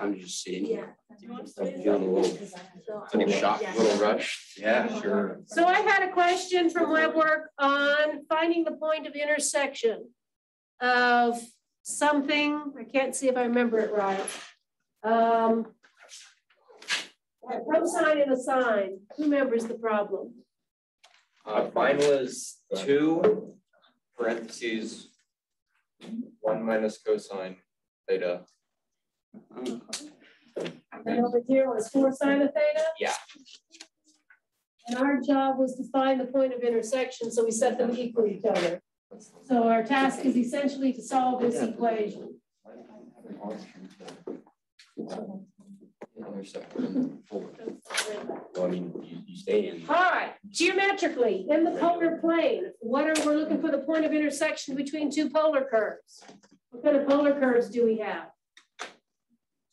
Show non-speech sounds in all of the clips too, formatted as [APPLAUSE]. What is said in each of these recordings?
I'm just seeing. Yeah. A little, little a little. Yeah, sure. So I had a question from WebWork on finding the point of intersection of something, I can't see if I remember it right. Um, a cosine and a sine, who remembers the problem? Uh, mine was two parentheses, one minus cosine theta. And over here was four sine of theta? Yeah. And our job was to find the point of intersection, so we set them equal to each other. So our task is essentially to solve this equation. Well, I mean, you, you stay in. All right, geometrically, in the polar plane, what are, we're looking for the point of intersection between two polar curves. What kind of polar curves do we have?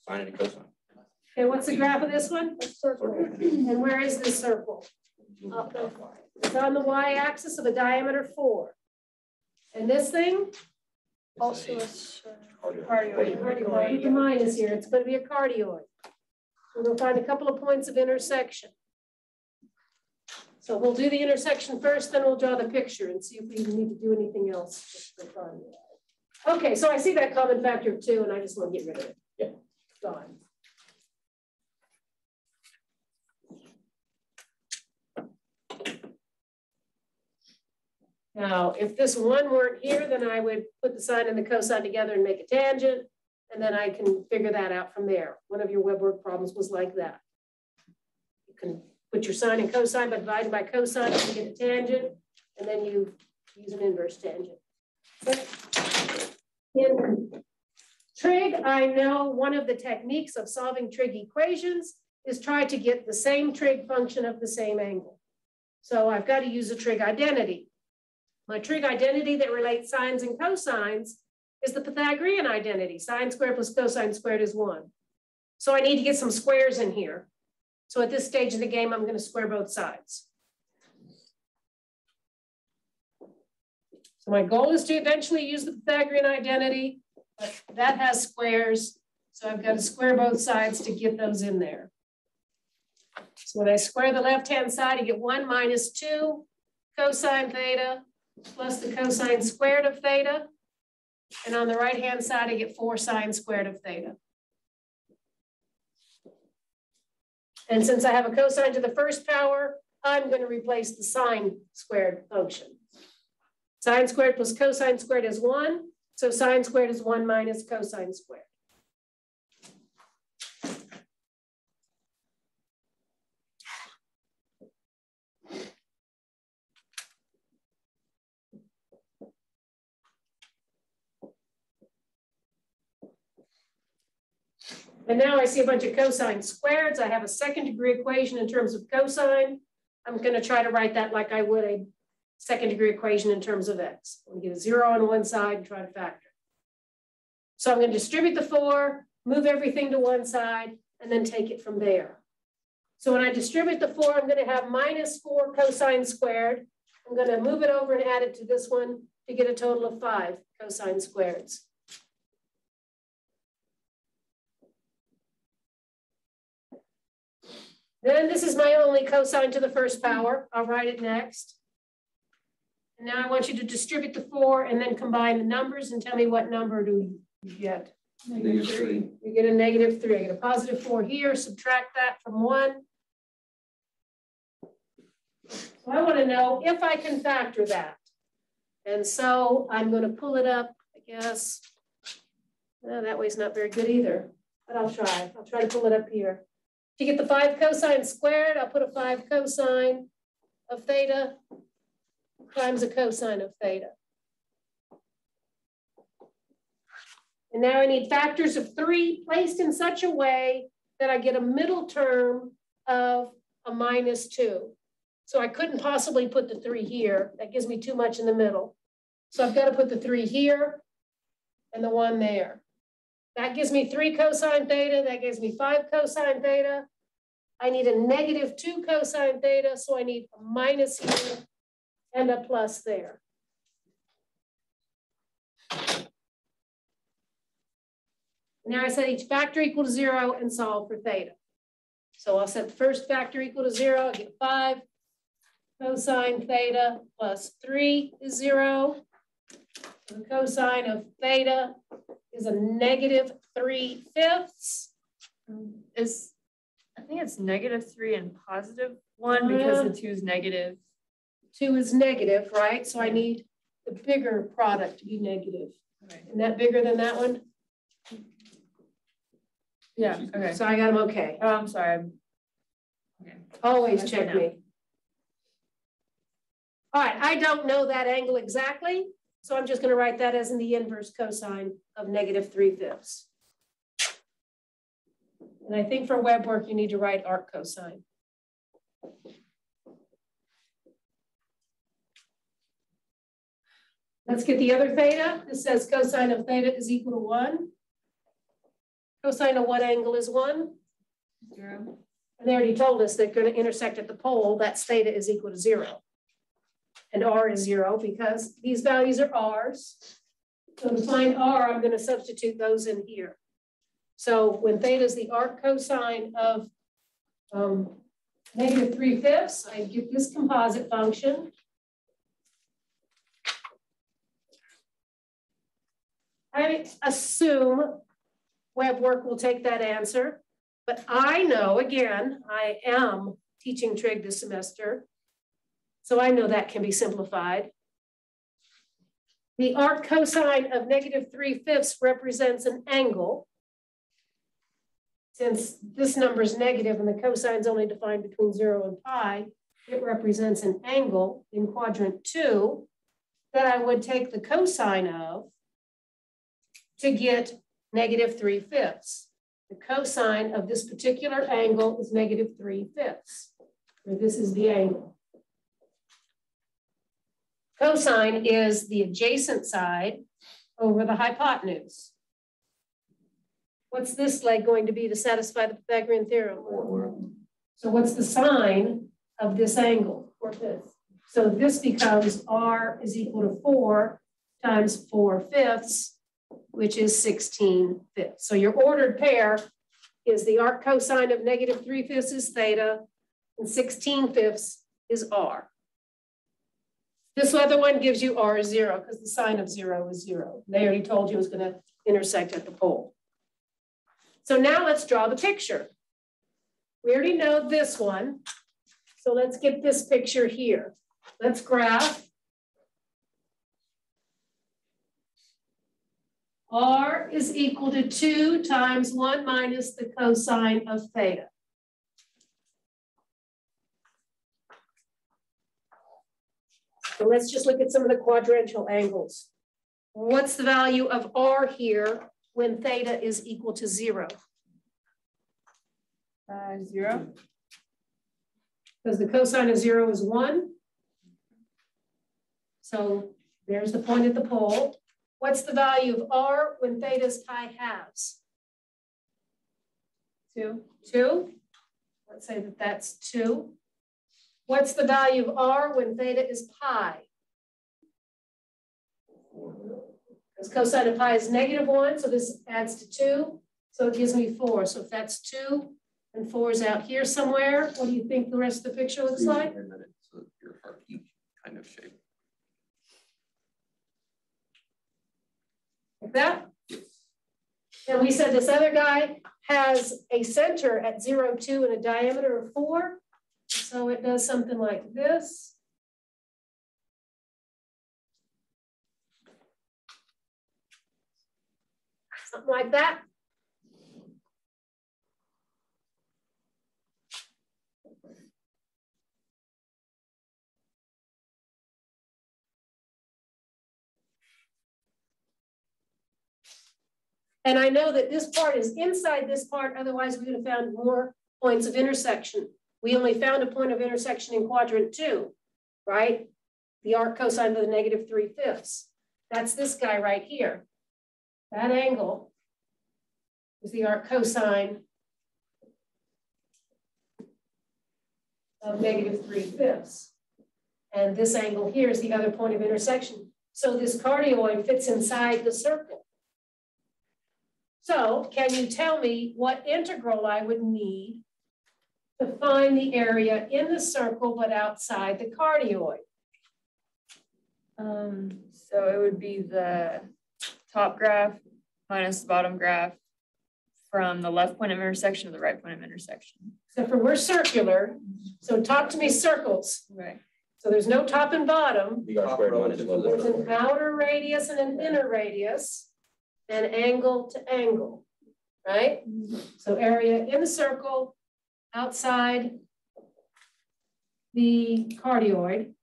Sine and cosine. Okay, what's the graph of this one? And where is this circle? Up It's on the y-axis of a diameter four. And this thing? Also a Cardioid. Cardioid. Put the minus here, it's gonna be a cardioid. We're gonna find a couple of points of intersection. So we'll do the intersection first, then we'll draw the picture and see if we need to do anything else. just for fun. Okay, so I see that common factor of two and I just want to get rid of it. Gone. Now, if this one weren't here, then I would put the sine and the cosine together and make a tangent. And then I can figure that out from there. One of your WebWork problems was like that. You can put your sine and cosine by dividing by cosine to get a tangent, and then you use an inverse tangent. In trig, I know one of the techniques of solving trig equations is try to get the same trig function of the same angle. So I've got to use a trig identity. My trig identity that relates sines and cosines is the Pythagorean identity. Sine squared plus cosine squared is one. So I need to get some squares in here. So at this stage of the game, I'm going to square both sides. So my goal is to eventually use the Pythagorean identity, but that has squares. So I've got to square both sides to get those in there. So when I square the left-hand side, I get one minus two cosine theta plus the cosine squared of theta. And on the right-hand side, I get four sine squared of theta. And since I have a cosine to the first power, I'm going to replace the sine squared function. Sine squared plus cosine squared is one. So sine squared is one minus cosine squared. And now I see a bunch of cosine squareds. I have a second degree equation in terms of cosine. I'm going to try to write that like I would a second degree equation in terms of x. I'm going to get a zero on one side and try to factor. So I'm going to distribute the four, move everything to one side, and then take it from there. So when I distribute the four, I'm going to have minus four cosine squared. I'm going to move it over and add it to this one to get a total of five cosine squareds. Then this is my only cosine to the first power. I'll write it next. And now I want you to distribute the four and then combine the numbers and tell me what number do you get. Negative three. You get a negative three. I get a positive four here, subtract that from one. So I want to know if I can factor that. And so I'm going to pull it up, I guess. No, that way's not very good either, but I'll try. I'll try to pull it up here. To get the five cosine squared, I'll put a five cosine of theta times a cosine of theta. And now I need factors of three placed in such a way that I get a middle term of a minus two. So I couldn't possibly put the three here. That gives me too much in the middle. So I've got to put the three here and the one there. That gives me three cosine theta. That gives me five cosine theta. I need a negative two cosine theta, so I need a minus here and a plus there. Now I set each factor equal to zero and solve for theta. So I'll set the first factor equal to zero, I get five. Cosine theta plus three is zero. The cosine of theta is a negative three fifths. Is, I think it's negative three and positive one because the uh, two is negative. Two is negative, right? So I need the bigger product to be negative. Okay. Isn't that bigger than that one? Yeah, okay. So I got them okay. Oh, I'm sorry. I'm- Okay. Always check me. All right, I don't know that angle exactly, so I'm just gonna write that as in the inverse cosine of negative three fifths. And I think for WebWork, you need to write arc cosine. Let's get the other theta. This says cosine of theta is equal to one. Cosine of what angle is one? Zero. And they already told us they're gonna intersect at the pole, that's theta is equal to zero. And R is zero because these values are Rs. So to find R, I'm gonna substitute those in here. So when theta is the arc cosine of um, negative three fifths, I get this composite function. I assume WebWork will take that answer. But I know, again, I am teaching trig this semester. So I know that can be simplified. The arc cosine of negative three fifths represents an angle. Since this number is negative and the cosine is only defined between zero and pi, it represents an angle in quadrant two that I would take the cosine of to get negative three fifths. The cosine of this particular angle is negative three fifths. Or this is the angle. Cosine is the adjacent side over the hypotenuse. What's this leg going to be to satisfy the Pythagorean theorem? So what's the sine of this angle? Four fifths. So this becomes R is equal to four times four fifths, which is 16 fifths. So your ordered pair is the arc cosine of negative three fifths is theta and 16 fifths is R. This other one gives you R is zero because the sine of zero is zero. They already told you it was gonna intersect at the pole. So now let's draw the picture. We already know this one. So let's get this picture here. Let's graph R is equal to two times one minus the cosine of theta. So let's just look at some of the quadrantal angles. What's the value of R here when theta is equal to zero? Uh, zero. Because the cosine of zero is one. So there's the point at the pole. What's the value of R when theta is pi halves? Two. Two. Let's say that that's two. What's the value of R when theta is pi? Because cosine of pi is negative one, so this adds to two. So it gives me four. So if that's two and four is out here somewhere, what do you think the rest of the picture looks like? So your heart kind of shape. Like that? And we said this other guy has a center at zero, two and a diameter of four. So it does something like this. Something like that. And I know that this part is inside this part, otherwise we would have found more points of intersection. We only found a point of intersection in quadrant two, right? The arc cosine of the negative three fifths. That's this guy right here. That angle is the arc cosine of negative three fifths. And this angle here is the other point of intersection. So this cardioid fits inside the circle. So can you tell me what integral I would need to find the area in the circle but outside the cardioid? Um, so it would be the top graph minus the bottom graph from the left point of intersection to the right point of intersection. Except for we're circular, so talk to me circles. Right. So there's no top and bottom. You got squared one as well. There's an outer radius and an inner radius, and angle to angle, right? So area in the circle, outside the cardioid.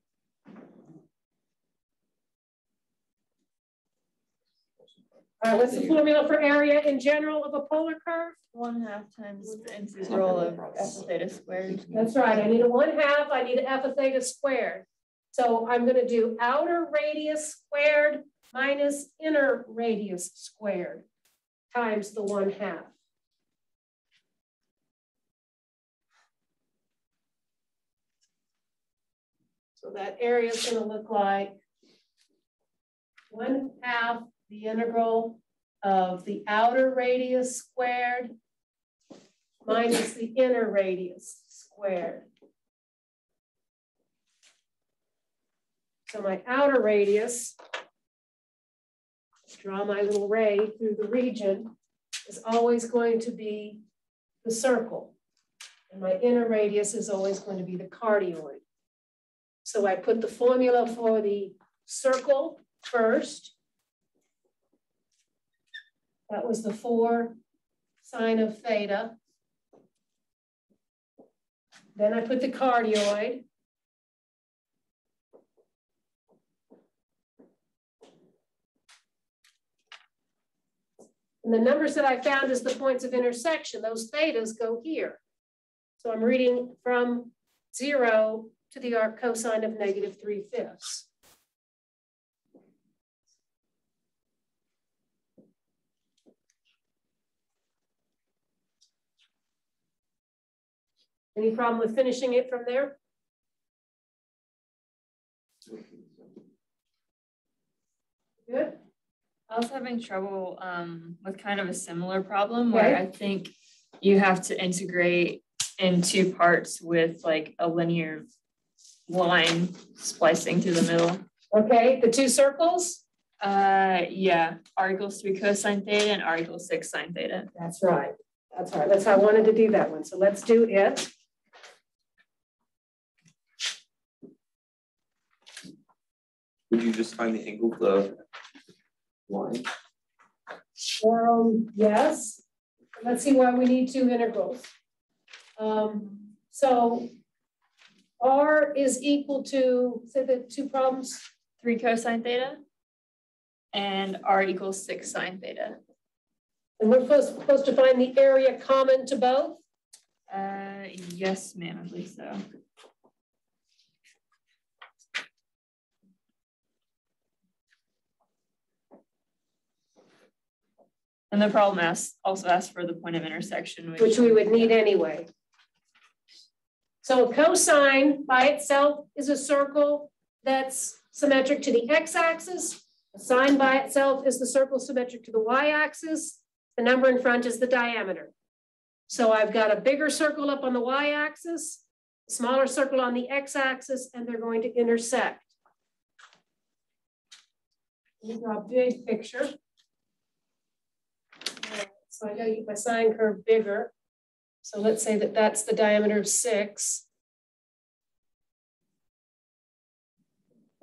All right, what's the formula for area in general of a polar curve? One half times the integral of f theta squared. That's right, I need a one half, I need f of theta squared. So I'm gonna do outer radius squared minus inner radius squared times the one half. So that area is gonna look like one half the integral of the outer radius squared minus the inner radius squared. So my outer radius, draw my little ray through the region, is always going to be the circle. And my inner radius is always going to be the cardioid. So I put the formula for the circle first. That was the four sine of theta. Then I put the cardioid. And the numbers that I found as the points of intersection, those thetas go here. So I'm reading from zero to the arc cosine of negative three fifths. Any problem with finishing it from there? Good. I was having trouble um, with kind of a similar problem where I think you have to integrate in two parts with like a linear line splicing through the middle. Okay, the two circles? Uh, yeah, r equals three cosine theta and r equals six sine theta. That's right. That's right. That's how I wanted to do that one. So let's do it. Would you just find the angle of line? Um, yes. Let's see why we need two integrals. Um, so R is equal to, say the two problems, Three cosine theta and r equals six sine theta. and we're supposed, supposed to find the area common to both. Uh, yes, ma'am, I believe so. And the problem asks, also asks for the point of intersection, which. which we would need anyway. So a cosine by itself is a circle that's symmetric to the x-axis. A sine by itself is the circle symmetric to the y-axis. The number in front is the diameter. So I've got a bigger circle up on the y-axis, smaller circle on the x-axis, and they're going to intersect. Let me draw a big picture. So I gotta get my sine curve bigger. So let's say that that's the diameter of six.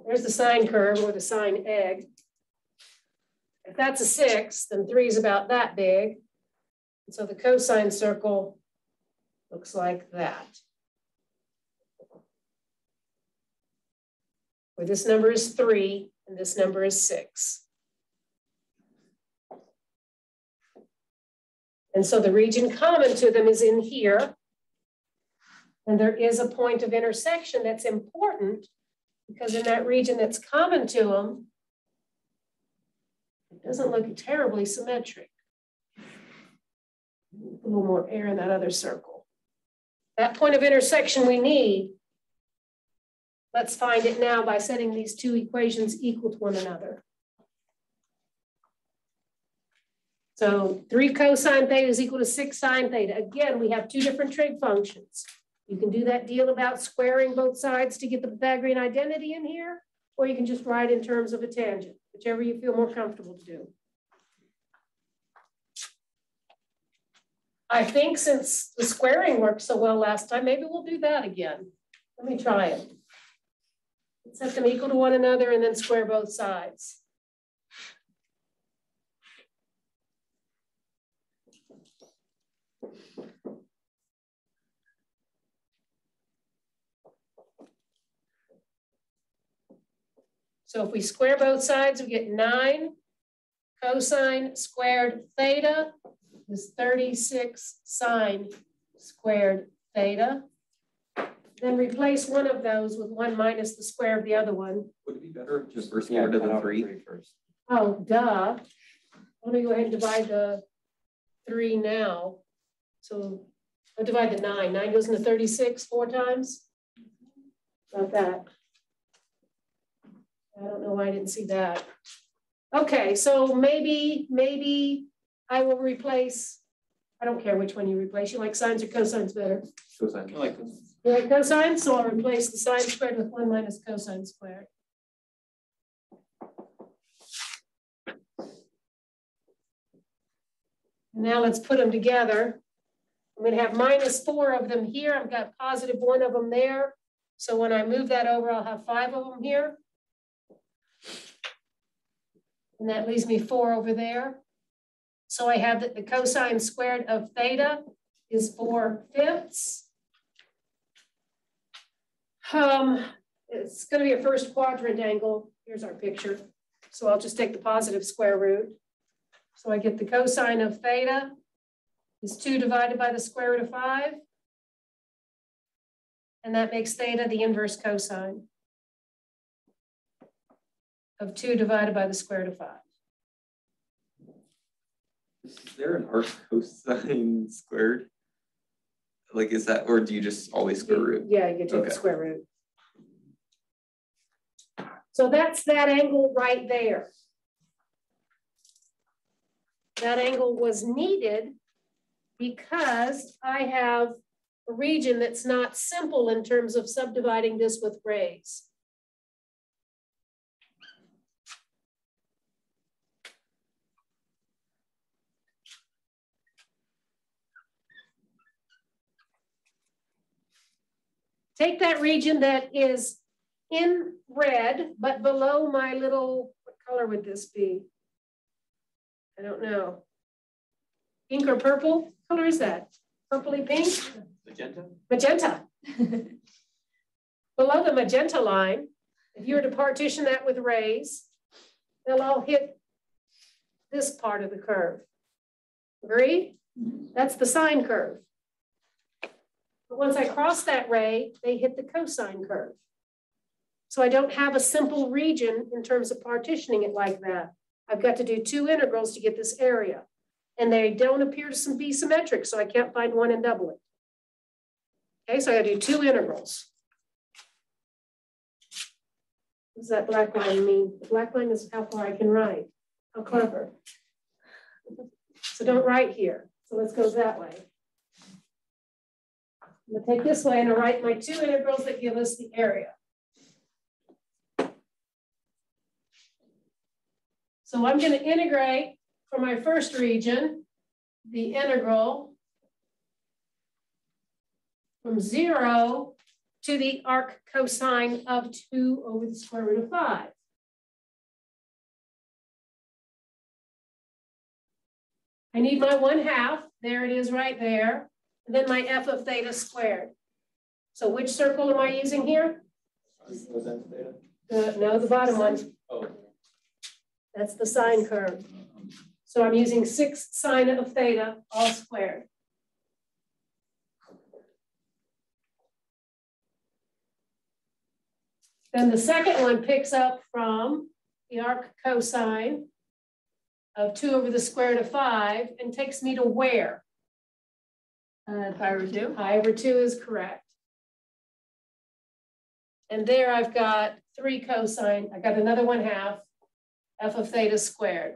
There's the sine curve or the sine egg. If that's a six, then three is about that big. And so the cosine circle looks like that. Where this number is three and this number is six. And so the region common to them is in here. And there is a point of intersection that's important because in that region that's common to them, it doesn't look terribly symmetric. A little more air in that other circle. That point of intersection we need, let's find it now by setting these two equations equal to one another. So three cosine theta is equal to six sine theta. Again, we have two different trig functions. You can do that deal about squaring both sides to get the Pythagorean identity in here, or you can just write in terms of a tangent, whichever you feel more comfortable to do. I think since the squaring worked so well last time, maybe we'll do that again. Let me try it. Set them equal to one another and then square both sides. So if we square both sides, we get nine cosine squared theta is thirty-six sine squared theta. Then replace one of those with one minus the square of the other one. Would it be better just first Yeah, to the out three? first. Oh, duh. Let me go ahead and divide the three now. So I'll divide the nine. Nine goes into thirty-six four times. About that. I don't know why I didn't see that. Okay, so maybe, maybe I will replace, I don't care which one you replace. You like sines or cosines better? Cosine. I like cosines. You like cosine, so I'll replace the sine squared with one minus cosine squared. Now let's put them together. I'm gonna have minus four of them here. I've got positive one of them there. So when I move that over, I'll have five of them here. And that leaves me four over there. So I have that the cosine squared of theta is four fifths. Um, it's gonna be a first quadrant angle. Here's our picture. So I'll just take the positive square root. So I get the cosine of theta is two divided by the square root of five. And that makes theta the inverse cosine of two divided by the square root of five. Is there an arc cosine [LAUGHS] squared? Like, is that, or do you just always square root? Yeah, you take the square root. So that's that angle right there. That angle was needed because I have a region that's not simple in terms of subdividing this with rays. Take that region that is in red, but below my little, what color would this be? I don't know. Pink or purple? What color is that? Purpley pink? Magenta? Magenta. [LAUGHS] Below the magenta line, if you were to partition that with rays, they'll all hit this part of the curve. Agree? Mm-hmm. That's the sine curve. But once I cross that ray, they hit the cosine curve. So I don't have a simple region in terms of partitioning it like that. I've got to do two integrals to get this area. And they don't appear to be symmetric, so I can't find one and double it. Okay, so I gotta do two integrals. What does that black line mean? The black line is how far I can write. How clever. So don't write here. So let's go that way. I'm gonna take this way and I'll write my two integrals that give us the area. So I'm gonna integrate for my first region, the integral from zero to the arc cosine of two over the square root of five. I need my one half, there it is right there, then my f of theta squared. So which circle am I using here? The, no, the bottom one, Oh. that's the sine curve. So I'm using six sine of theta all squared. Then the second one picks up from the arc cosine of two over the square root of five and takes me to where? Uh, Pi over two? Pi over two is correct. And there I've got three cosine, I've got another one half, f of theta squared.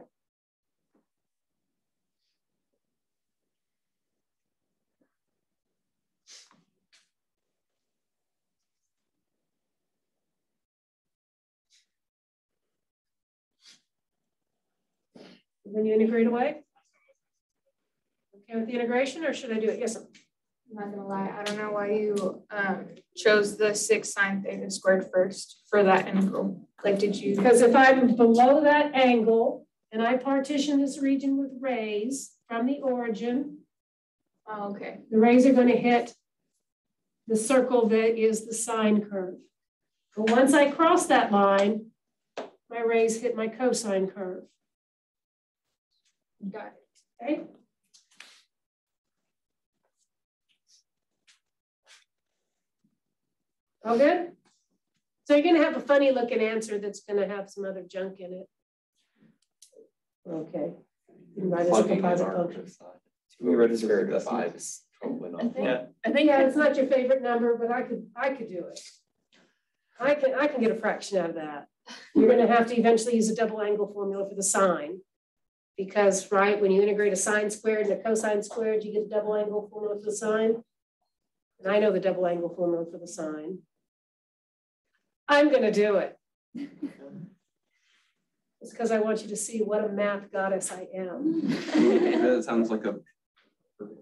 When you integrate away? Okay with the integration or should I do it? Yes, I'm not gonna lie, I don't know why you um chose the six sine theta squared first for that integral. Like, did you? because if I'm below that angle and I partition this region with rays from the origin, Oh, okay. the rays are going to hit the circle that is the sine curve. But once I cross that line, my rays hit my cosine curve. Got it. Okay? All good? So you're gonna have a funny looking answer that's gonna have some other junk in it. Okay. You can write as a Plugging in composite function. We read this Squared very root of is probably I not. think, Yeah. I think, Yeah, it's not your favorite number, but I could, I could do it. I can, I can get a fraction out of that. You're gonna have to eventually use a double angle formula for the sine. Because, right, when you integrate a sine squared and a cosine squared, you get a double angle formula for the sine. And I know the double angle formula for the sine. I'm gonna do it. [LAUGHS] It's because I want you to see what a math goddess I am. [LAUGHS] That sounds like a.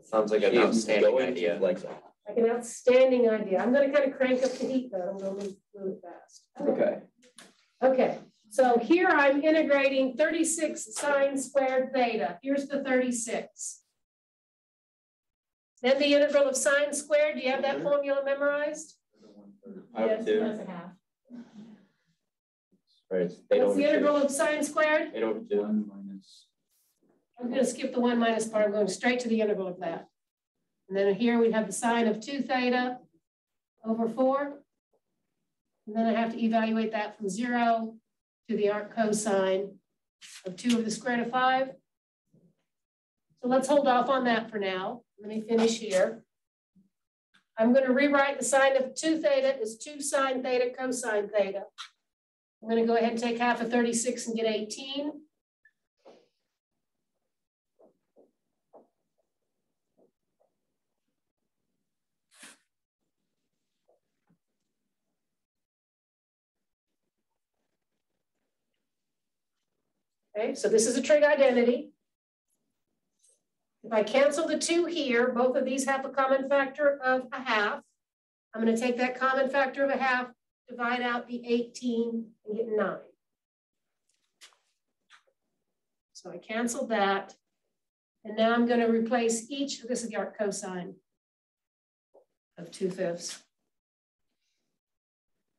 Sounds like an outstanding idea. Like, Like an outstanding idea. I'm gonna kind of crank up the heat though. I'm gonna move, move it fast. Okay. Okay, so here I'm integrating thirty-six sine squared theta. Here's the thirty-six. Then the integral of sine squared, do you have that formula memorized? I Yes, do. that's a half. Eight What's the integral of sine squared? Eight over two. I'm gonna skip the one minus part, I'm going straight to the integral of that. And then here we have the sine of two theta over four. And then I have to evaluate that from zero to the arc cosine of two over the square root of five. So let's hold off on that for now. Let me finish here. I'm gonna rewrite the sine of two theta as two sine theta cosine theta. I'm gonna go ahead and take half of thirty-six and get eighteen. Okay, so this is a trig identity. If I cancel the two here, both of these have a common factor of a half. I'm gonna take that common factor of a half, divide out the eighteen and get nine. So I canceled that. And now I'm gonna replace each, of this is the arc cosine of two fifths.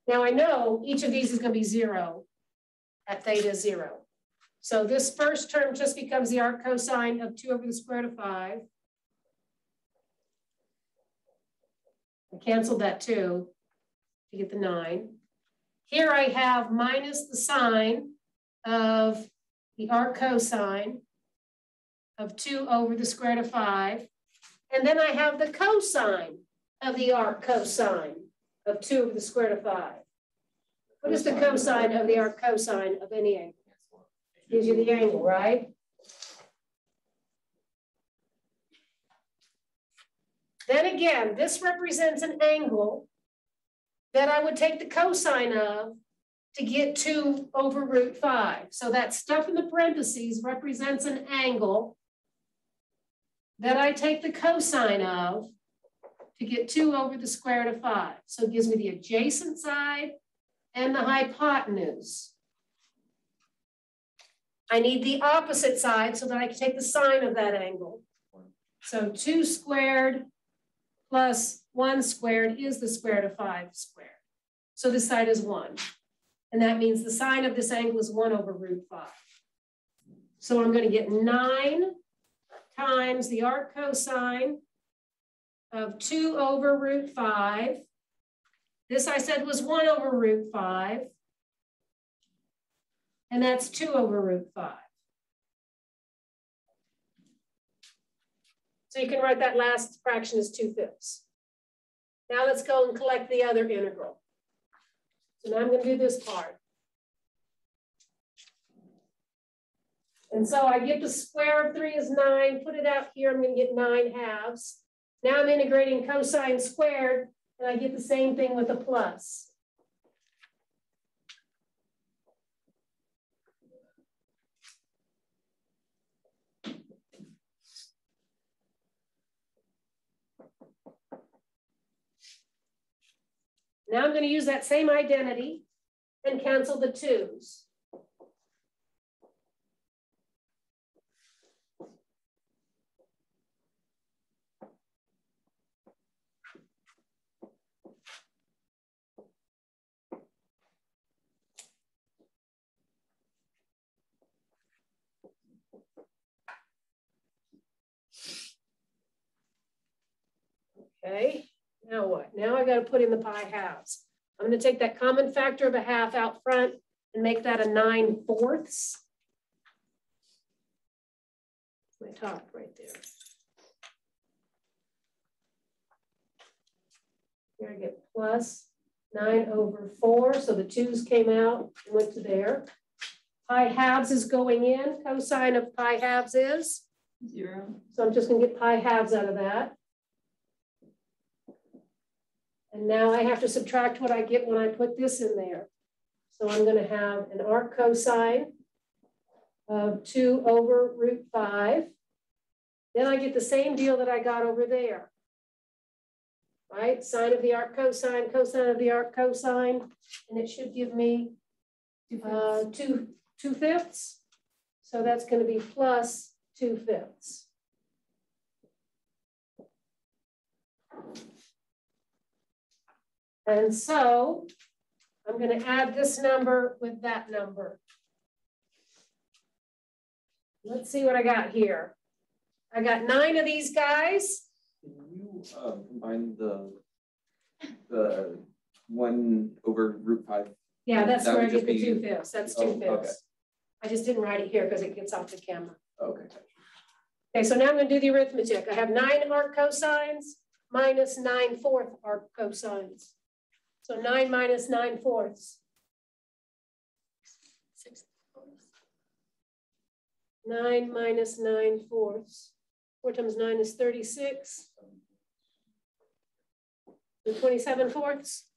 Now I know each of these is gonna be zero at theta zero. So this first term just becomes the arc cosine of two over the square root of five. I canceled that too to get the nine. Here I have minus the sine of the arc cosine of two over the square root of five. And then I have the cosine of the arc cosine of two over the square root of five. What is the cosine of the arc cosine of any angle? Gives you the angle, right? Then again, this represents an angle that I would take the cosine of to get two over root five. So that stuff in the parentheses represents an angle that I take the cosine of to get two over the square root of five. So it gives me the adjacent side and the hypotenuse. I need the opposite side so that I can take the sine of that angle. So two squared plus one squared is the square root of five squared. So this side is one. And that means the sine of this angle is one over root five. So I'm gonna get nine times the arc cosine of two over root five. This I said was one over root five. And that's two over root five. So you can write that last fraction as two fifths. Now let's go and collect the other integral. So now I'm gonna do this part. And so I get the square of three is nine, put it out here, I'm gonna get nine halves. Now I'm integrating cosine squared, and I get the same thing with a plus. Now I'm gonna use that same identity and cancel the twos. Okay, now what? Now I gotta put in the pi halves. I'm gonna take that common factor of a half out front and make that a nine fourths. My top right there. Here I get plus nine over four, so the twos came out and went to there. Pi halves is going in, cosine of pi halves is, Zero. so I'm just gonna get pi halves out of that. And now I have to subtract what I get when I put this in there. So I'm gonna have an arc cosine of two over root five. Then I get the same deal that I got over there. Right, sine of the arc cosine, cosine of the arc cosine, and it should give me uh, two, two fifths. So that's gonna be plus two fifths. And so I'm gonna add this number with that number. Let's see what I got here. I got nine of these guys. Can you uh, combine the the one over root five? Yeah, that's That where I get the two fifths. That's Oh, two okay. fifths. I just didn't write it here because it gets off the camera. Okay. Okay, so now I'm gonna do the arithmetic. I have nine arc cosines minus nine fourth arc cosines. So nine minus nine fourths. Nine minus nine fourths. Four times nine is thirty-six. And twenty-seven fourths.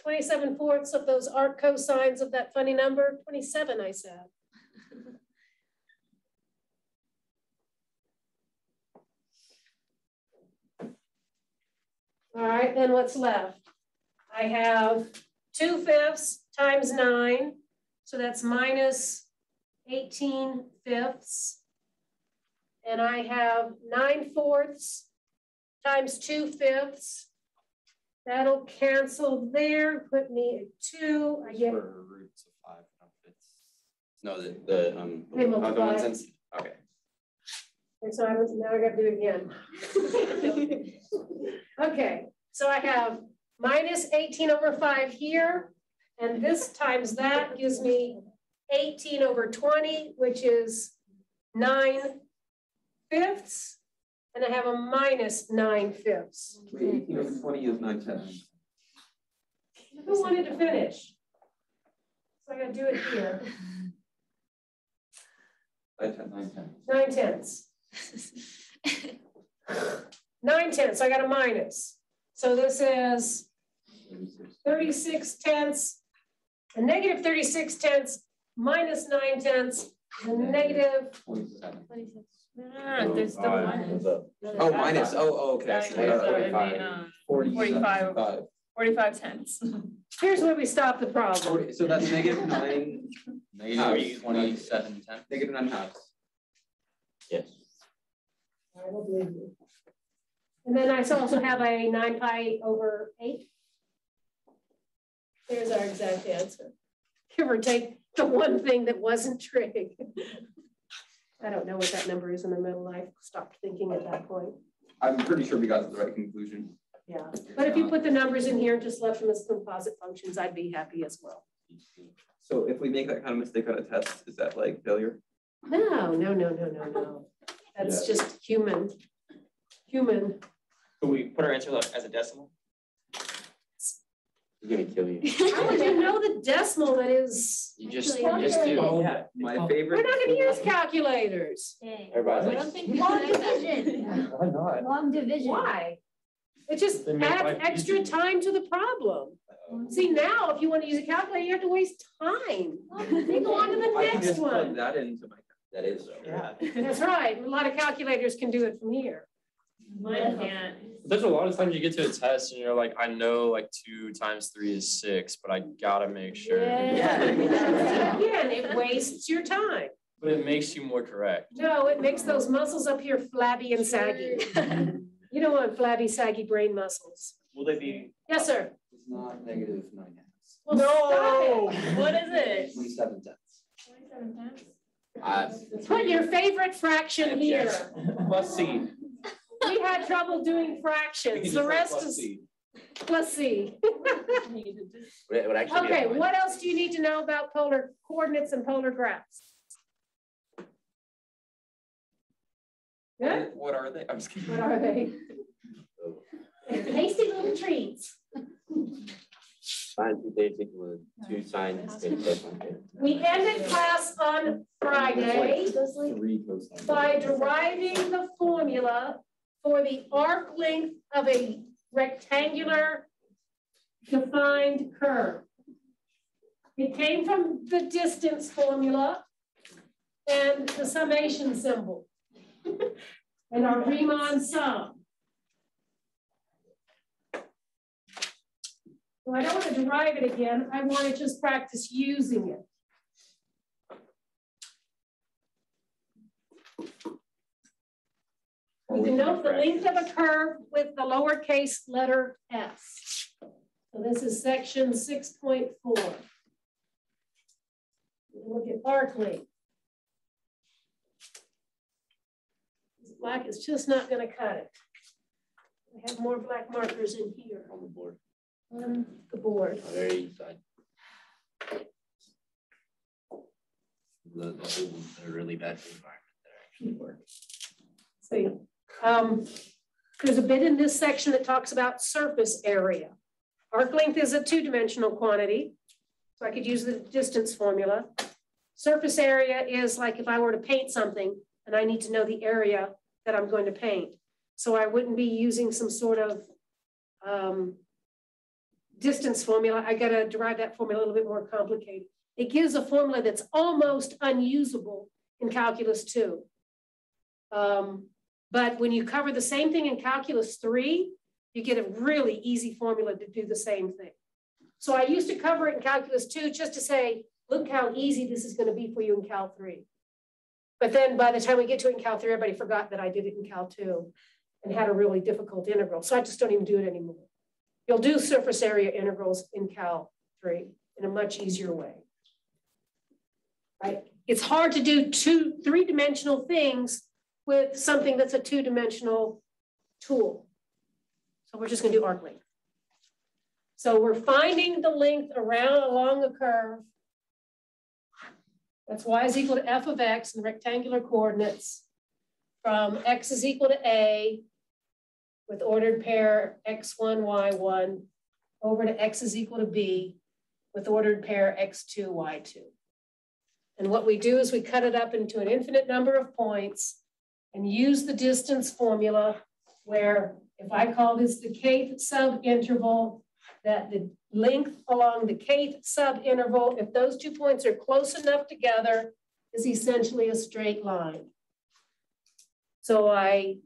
Twenty-seven fourths of those arc cosines of that funny number, twenty-seven, I said. [LAUGHS] All right, then what's left? I have two fifths times nine, so that's minus eighteen fifths. And I have nine fourths times two fifths. That'll cancel there, put me at two, I get, roots of five, fifths. No, the, the, um, They the multiply. one cents, okay. and so I was, now I gotta do it again. [LAUGHS] Okay, so I have minus eighteen over five here, and this times that gives me eighteen over twenty, which is nine fifths, and I have a minus nine fifths. Eighteen over twenty is nine tenths. Who wanted to finish? So I gotta do it here, nine tenths. nine tenths. [LAUGHS] Nine tenths, I got a minus. So this is thirty-six tenths, a negative thirty-six tenths minus nine tenths, a negative, Twenty-seven. No, no, no, there's the minus. Oh, minus, oh, oh, okay. I That see. is, Uh, so it'd be, 45. um, Forty-seven, 45. forty-five tenths. here's where we stop the problem. Forty- So that's negative [LAUGHS] nine, Negative twenty-seven tenths? negative nine halves. Yes. I will believe you. And then I also have a nine pi over eight. There's our exact answer. Give or take the one thing that wasn't trig. I don't know what that number is in the middle. I stopped thinking at that point. I'm pretty sure we got to the right conclusion. Yeah, but if you put the numbers in here and just left them as composite functions, I'd be happy as well. So if we make that kind of mistake on a test, is that like failure? No, no, no, no, no, no. That's just human, human. Could we put our answer as a decimal? He's gonna kill you. How would you know the decimal that is? You just, you just do. Oh, Yeah. My oh. favorite. We're favorite. not gonna use calculators. Everybody's I like. don't think. Long division, [LAUGHS] Why not? long division. Why? It just adds extra easier. time to the problem. See, now, if you want to use a calculator, you have to waste time. Then go on to the I can next just plug one. that into my. That is. Yeah. That's right. A lot of calculators can do it from here. Mine can't. There's a lot of times you get to a test and you're like, I know like two times three is six, but I gotta make sure. Yeah. Again, it [LAUGHS] wastes your time. But it makes you more correct. No, it makes those muscles up here flabby and saggy. [LAUGHS] You don't want flabby, saggy brain muscles. Will they be, Yes, sir. It's not negative nine halves, Well, stop it. What is it? twenty-seven tenths. Twenty-seven tenths? I, uh, Put your favorite fraction here. plus C? We had trouble doing fractions. The rest is, C. plus C. Would it would actually be a Okay, what else do you need to know about polar coordinates and polar graphs? Good? What are they? I'm just kidding. What are they? Oh. Tasty little treats. Sine theta is equal to two sine theta plus one theta. We ended class on Friday by deriving the formula for the arc length of a rectangular defined curve. It came from the distance formula and the summation symbol [LAUGHS] and our Riemann sum. So I don't want to derive it again. I want to just practice using it. We denote the length of a curve with the lowercase letter s. So this is section six point four. Look at arc length. This Black is just not gonna cut it. I have more black markers in here on the board, on the board. on the very side. The, the holes that are really bad for the environment that actually work. See, um, there's a bit in this section that talks about surface area. Arc length is a two-dimensional quantity, so I could use the distance formula. Surface area is like if I were to paint something and I need to know the area that I'm going to paint. So I wouldn't be using some sort of um, distance formula. I gotta derive that formula a little bit more complicated. It gives a formula that's almost unusable in calculus two. Um, but when you cover the same thing in calculus three, you get a really easy formula to do the same thing. So I used to cover it in calculus two just to say, look how easy this is gonna be for you in cal three. But then by the time we get to it in cal three, everybody forgot that I did it in cal two and had a really difficult integral. So I just don't even do it anymore. You'll do surface area integrals in cal three in a much easier way. Right? It's hard to do two, three-dimensional things with something that's a two-dimensional tool. So we're just gonna do arc length. So we're finding the length around along the curve. That's y is equal to f of x in rectangular coordinates from x is equal to a with ordered pair x1, y1 over to x is equal to b with ordered pair x2, y2. And what we do is we cut it up into an infinite number of points and use the distance formula where if I call this the kth subinterval, that the length along the kth subinterval, if those two points are close enough together, is essentially a straight line. So I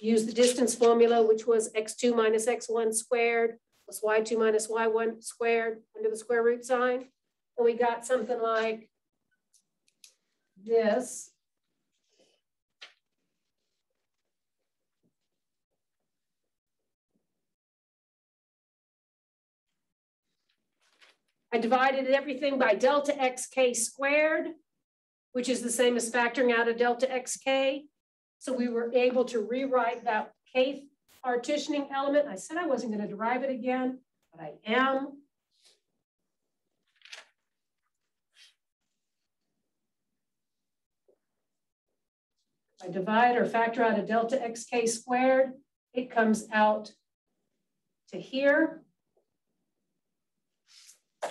use the distance formula, which was x2 minus x1 squared plus y2 minus y1 squared under the square root sign. And we got something like this. I divided everything by delta xk squared, which is the same as factoring out a delta xk. So we were able to rewrite that kth partitioning element. I said I wasn't going to derive it again, but I am. I divide or factor out a delta xk squared, it comes out to here.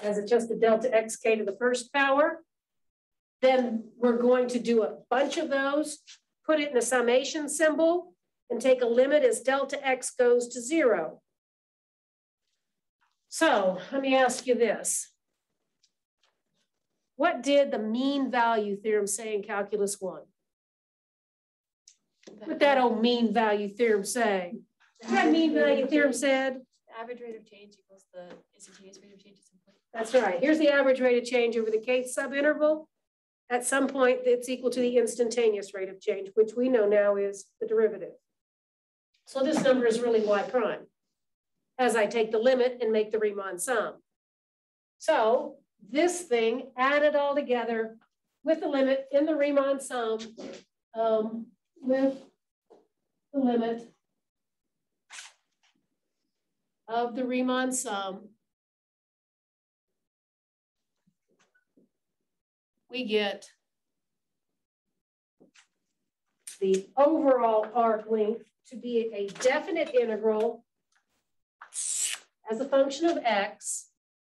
As just a delta xk to the first power. Then we're going to do a bunch of those, put it in a summation symbol, and take a limit as delta x goes to zero. So let me ask you this. What did the mean value theorem say in calculus one? What that old mean value theorem say? What that mean value theorem said? The Average rate of change equals the instantaneous rate of change. That's right. Here's the average rate of change over the k subinterval. At some point, it's equal to the instantaneous rate of change, which we know now is the derivative. So this number is really y prime as I take the limit and make the Riemann sum. So this thing added all together with the limit in the Riemann sum um, with the limit of the Riemann sum we get the overall arc length to be a definite integral as a function of x.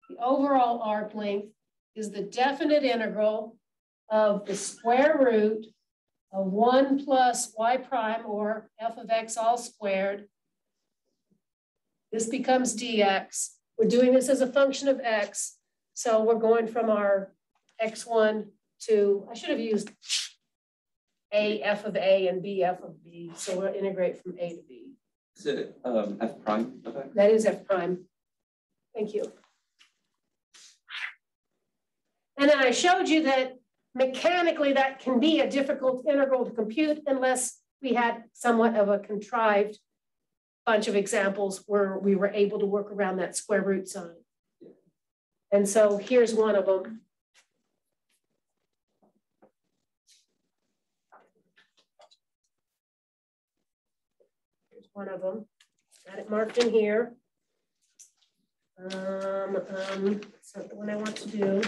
The overall arc length is the definite integral of the square root of one plus y prime or f of x all squared. This becomes dx. We're doing this as a function of x. So we're going from our x1 2, I should have used a f of a and b f of b. So we'll integrate from a to b. Is it um F prime X? That is f prime. Thank you. And then I showed you that mechanically that can be a difficult integral to compute unless we had somewhat of a contrived bunch of examples where we were able to work around that square root sign. And so here's one of them. One of them. Got it marked in here. Um, um, not the one I want to do.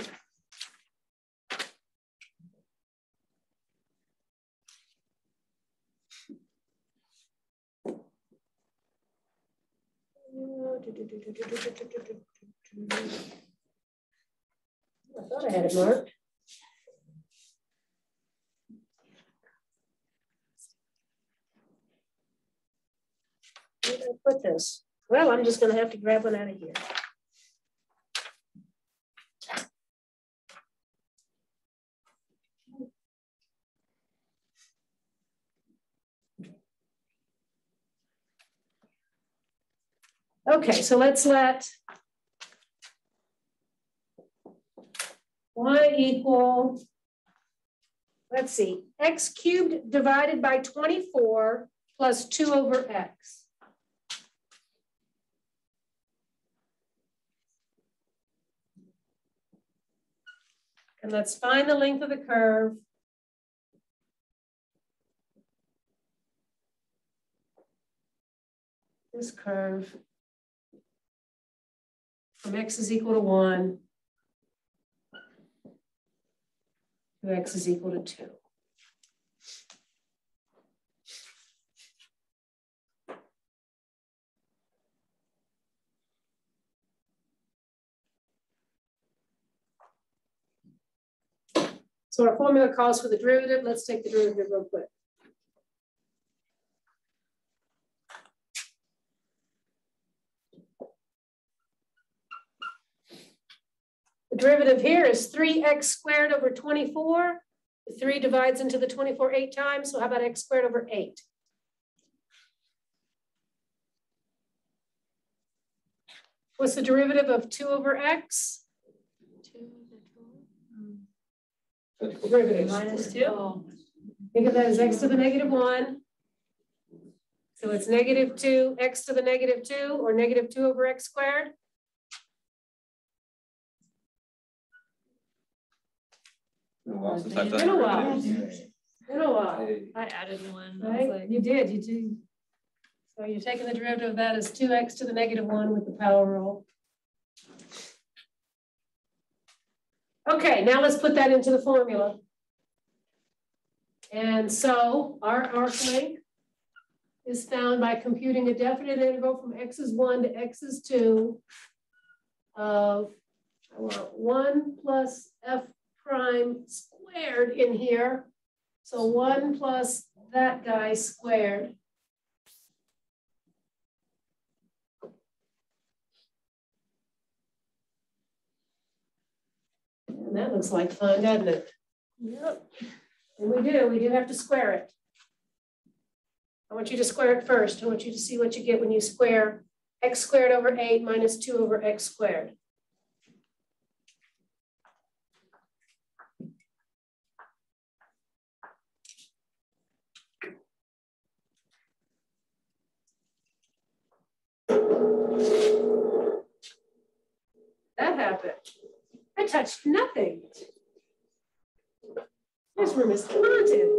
I thought I had it marked. Where did I put this? Well, I'm just gonna have to grab one out of here. Okay, so let's let y equal, let's see, x cubed divided by 24 plus 2 over x. And let's find the length of the curve. This curve from x is equal to one to x is equal to two. So our formula calls for the derivative. Let's take the derivative real quick. The derivative here is 3x squared over 24. The 3 divides into the 24 eight times. So how about x squared over 8? What's the derivative of 2 over x? Derivative. Minus two. Think of that as x to the negative 1. So it's negative 2, x to the negative 2, or negative 2 over x squared. Been a while since I've done Been a while. derivatives. Been a while. I- I added one. I was Right, like, you did, you did. So you're taking the derivative of that as two x to the negative one with the power rule. Okay, now let's put that into the formula. And so our arc length is found by computing a definite integral from x is one to x is two of, I want one plus f prime squared in here. So one plus that guy squared. And that looks like fun, doesn't it? Yep. And we do, we do have to square it. I want you to square it first. I want you to see what you get when you square x squared over eight minus two over x squared. That happened. I touched nothing. This room is haunted.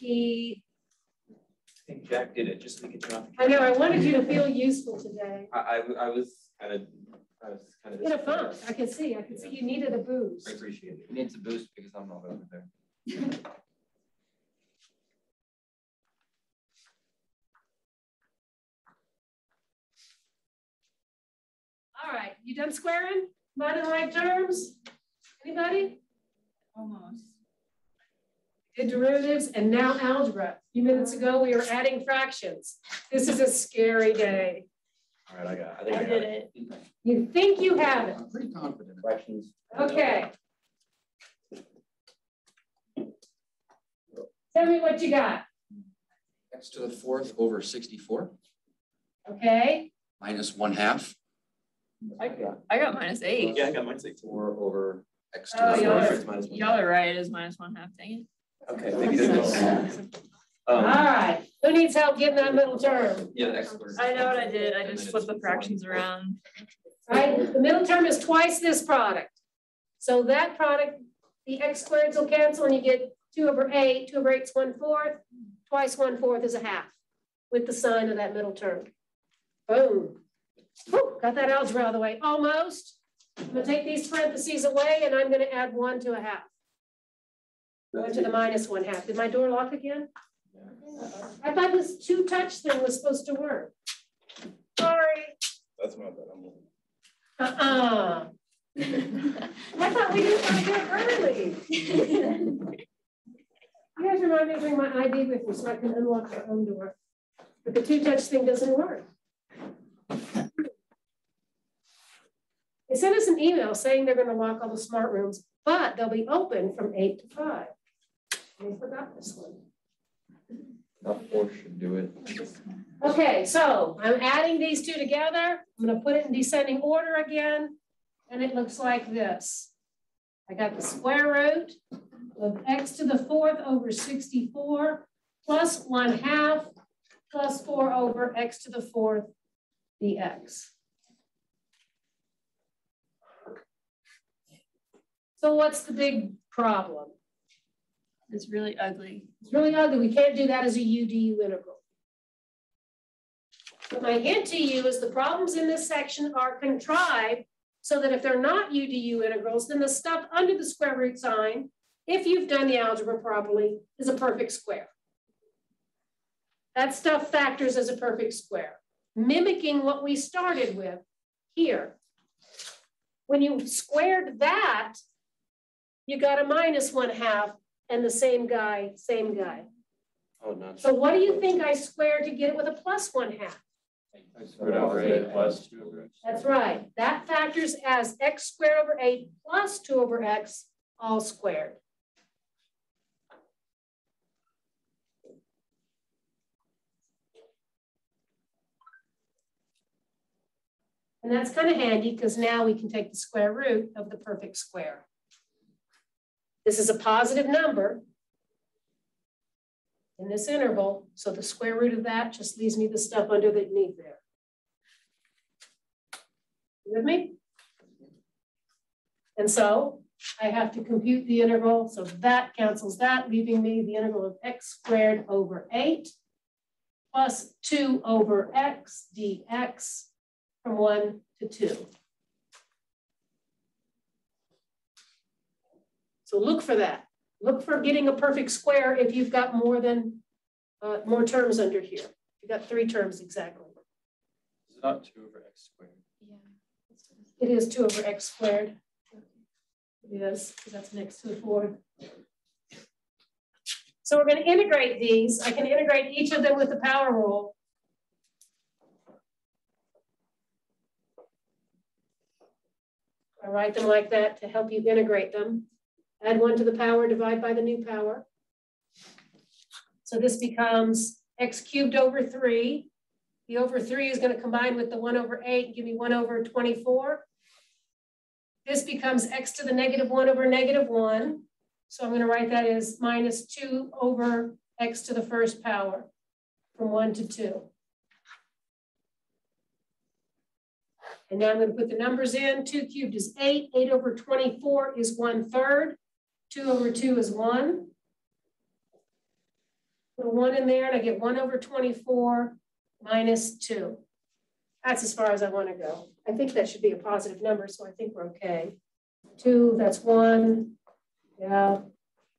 Freaky. I think Jack did it just to get you off. I know, I wanted you to feel useful today. I, I, I was kind of, I was kind of. In a funk, I can see, I could see you needed a boost. I appreciate it. He needs a boost because I'm not over there. [LAUGHS] right, you done squaring? Am I in the right terms? Anybody? Almost. Did derivatives and now algebra. A few minutes ago, we were adding fractions. This is a scary day. All right, I got, I think I I did it. it. You think you have it. I'm pretty confident. Fractions. Okay. Tell me what you got. X to the fourth over sixty-four Okay, minus one half, I got, I got minus eight. Yeah, I got mine six. four over X to Oh, the y'all fourth. are- minus. Y'all are right, it is minus one half, dang Okay, maybe that's. all Um, right. Who needs help getting that middle term? yeah, the X squared. I know what I did, I just flipped the fractions around. Right, the middle term is twice this product. So that product, the x squareds will cancel and you get two over eight, two over eight's one fourth, twice one fourth is a half with the sign of that middle term. Boom. Whew, got that algebra out of the way, almost. I'm gonna take these parentheses away and I'm gonna add one to a half. One to the minus one half. Did my door lock again? I thought this two touch thing was supposed to work. Sorry. That's my bad. I'm- Uh-uh. [LAUGHS] I thought we didn't want to early. [LAUGHS] You guys remind me to bring my ID with me so I can unlock my own door. But the two-touch thing doesn't work. They sent us an email saying they're gonna lock all the smart rooms, but they'll be open from eight to five. They forgot this one. Not four should do it. Okay, so I'm adding these two together. I'm gonna put it in descending order again, and it looks like this. I got the square root of x to the fourth over sixty-four plus one half plus four over x to the fourth dx. So what's the big problem? It's really ugly. It's really ugly. We can't do that as a UDU integral. But my hint to you is the problems in this section are contrived so that if they're not UDU integrals, then the stuff under the square root sign, if you've done the algebra properly, is a perfect square. That stuff factors as a perfect square, mimicking what we started with here. When you squared that, you got a minus one half and the same guy, same guy. Oh, not. So what do you think I squared to get it with a plus one half? I squared over eight plus two over That's right. That factors as x squared over eight plus two over x all squared. And that's kind of handy because now we can take the square root of the perfect square. This is a positive number in this interval, so the square root of that just leaves me the stuff underneath there. You with me? And so I have to compute the integral, so that cancels that, leaving me the integral of x squared over eight plus two over x dx from one to two. So look for that. Look for getting a perfect square if you've got more than, uh, more terms under here. You've got three terms exactly. It's not two over X squared. Yeah. It is two over x squared. It is, because that's next to the fourth. So we're going to integrate these. I can integrate each of them with the power rule. I write them like that to help you integrate them. Add one to the power, divide by the new power. So this becomes x cubed over three. The over three is gonna combine with the one over eight, and give me one over twenty-four. This becomes x to the negative one over negative one. So I'm gonna write that as minus two over x to the first power from one to two. And now I'm gonna put the numbers in. Two cubed is eight, eight over twenty-four is one third. Two over two is one. Put a one in there and I get one over twenty-four minus two. That's as far as I wanna go. I think that should be a positive number, so I think we're okay. Two, that's one. Yeah,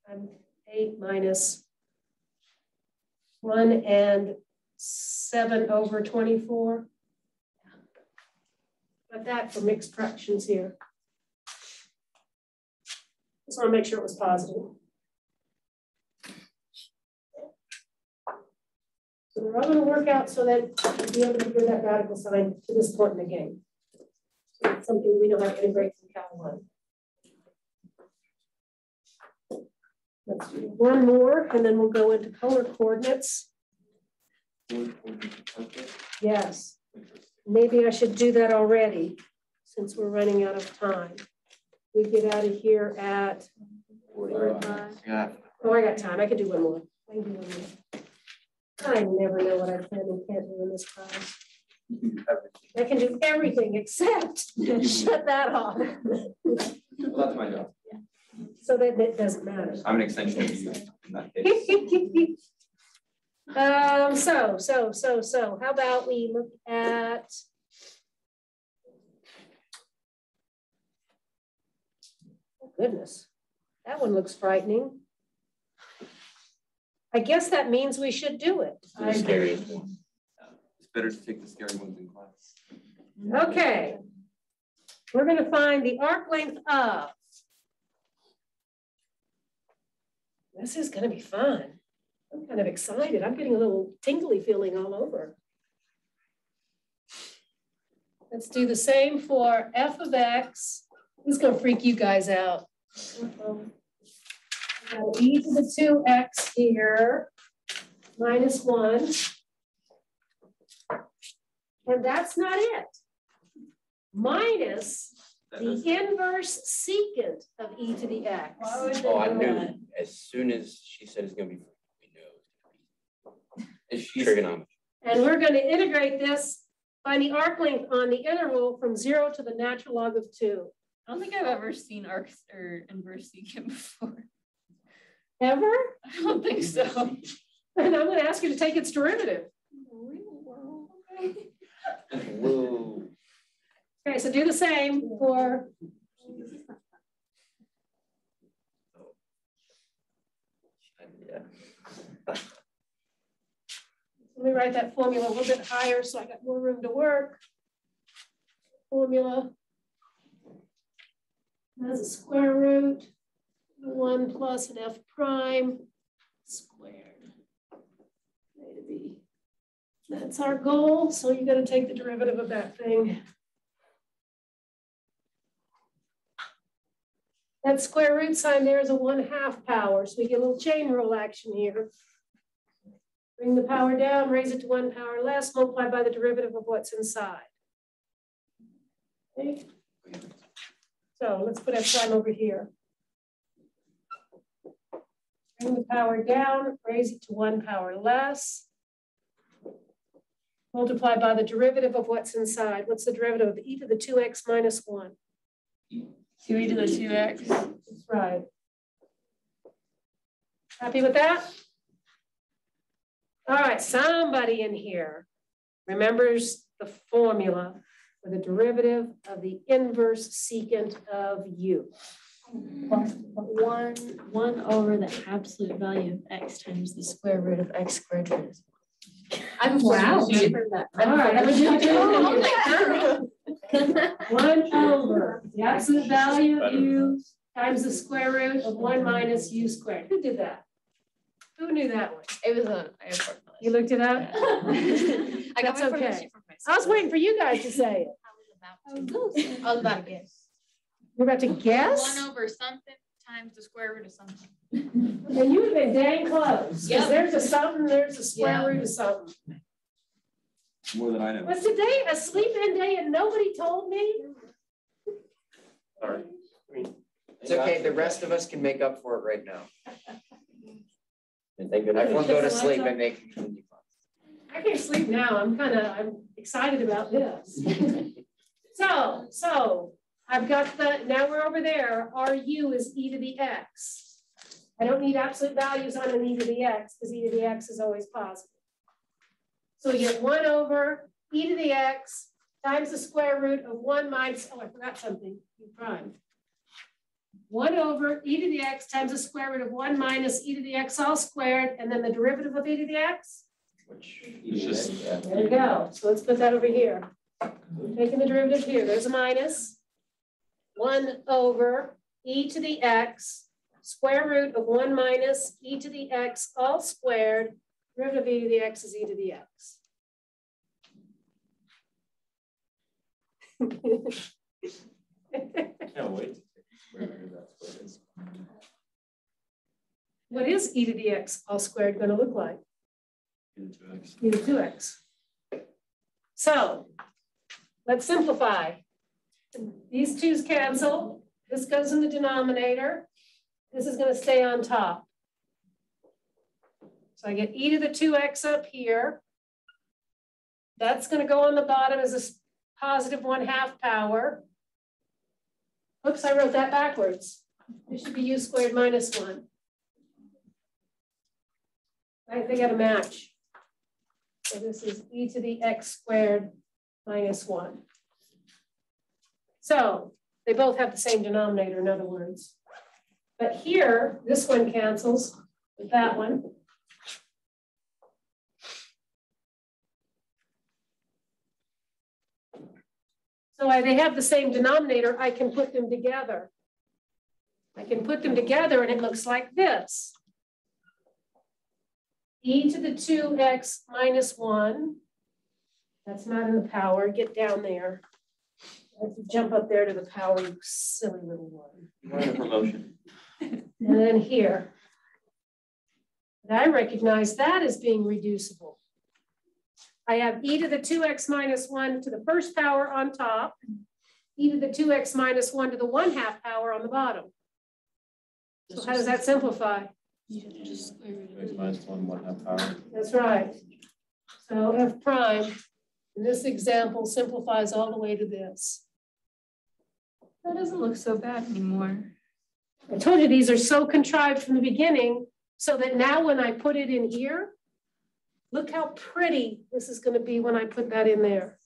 I'm eight minus one and seven over twenty-four. Got that for mixed fractions here. Just wanna make sure it was positive. So they're all gonna work out so that you'll be able to figure that radical sign to this point in the game. So it's something we know how to integrate from Cal one. Let's do one more and then we'll go into polar coordinates. Yes, maybe I should do that already since we're running out of time. We get out of here at, Yeah. oh, I got time. I can do one more. I can do one more. I never know what I can and can't do in this class. I can do everything except [LAUGHS] shut that off. Well, that's my job. So that it doesn't matter. I'm an extension of you in that case. [LAUGHS] Um, so, so, so, so, how about we look at goodness, that one looks frightening. I guess that means we should do it. The scariest one. It's better to take the scary ones in class. Okay. We're gonna find the arc length of. This is gonna be fun. I'm kind of excited. I'm getting a little tingly feeling all over. Let's do the same for f of x. This is gonna freak you guys out. Uh-oh. Got e to the two x here, minus one. And that's not it. Minus the inverse secant of e to the x. Why would oh, they Oh, I knew, that? as soon as she said it's gonna be, we knew it was gonna Is be she, trigonometry. And we're going to integrate this, find the arc length on the interval from zero to the natural log of two. I don't think I've ever seen arc or inverse secant before. Ever? I don't think so. [LAUGHS] And I'm going to ask you to take its derivative. Whoa. Okay, so do the same for, Yeah. let me write that formula a little bit higher so I got more room to work. Formula. That's a square root, one plus an f prime squared. A to b. That's our goal, so you gotta take the derivative of that thing. That square root sign there is a one half power, so we get a little chain rule action here. Bring the power down, raise it to one power less, multiply by the derivative of what's inside. Okay. So let's put F prime over here. Bring the power down, raise it to one power less. Multiply by the derivative of what's inside. What's the derivative of e to the two x minus one? Two e to the two x. That's right. Happy with that? All right, somebody in here remembers the formula for the derivative of the inverse secant of u. One, one over the absolute value of x times the square root of x squared minus I'm Wow. from that. All right, that was you. [LAUGHS] One over the absolute value of u times the square root of one minus u squared. Who did that? Who knew that one? It was an airport. You looked it up? [LAUGHS] I got That's my okay. Information from my I was waiting for you guys to say it. I was about to. I was about to guess. You're about to guess? One over something times the square root of something. And you have been dang close, because Yep. there's a something, there's a square Yeah. root of something. More than I know. Was today a sleep-in day and nobody told me? Sorry. It's okay, the rest of us can make up for it right now. And thank goodness. Everyone go to sleep and they can continue. I can't sleep now, I'm kind of, I'm excited about this. [LAUGHS] So, so, I've got the, now we're over there, RU is e to the x. I don't need absolute values on an e to the x, because e to the x is always positive. So we get one over e to the x times the square root of one minus, oh, I forgot something, u prime. One over e to the x times the square root of one minus e to the x all squared, and then the derivative of e to the x? Which. It's just- yeah. There we go. So let's put that over here. Taking the derivative here, there's a minus. One over e to the x, square root of one minus e to the x all squared. Derivative of e to the x is e to the x. Can't wait. to take the square root of that square. What is e to the x all squared gonna look like? Into X. e to two x. So let's simplify. These twos cancel. This goes in the denominator. This is going to stay on top. So I get e to the two x up here. That's going to go on the bottom as a one half power. Oops, I wrote that backwards. It should be u squared minus one. Right, they got to match. So this is e to the x squared minus one. So they both have the same denominator, in other words. But here, this one cancels with that one. So I- they have the same denominator, I can put them together. I can put them together and it looks like this e to the two x minus one. That's not in the power, get down there. I have to jump up there to the power, you silly little one. You want a promotion? [LAUGHS] And then here. And I recognize that as being reducible. I have e to the two x minus one to the first power on top, e to the two x minus one to the one half power on the bottom. So how does that simplify? Just square root of minus one, one half power. That's right. So f prime, in this example, simplifies all the way to this. That doesn't look so bad anymore. I told you these are so contrived from the beginning, so that now when I put it in here, look how pretty this is gonna be when I put that in there.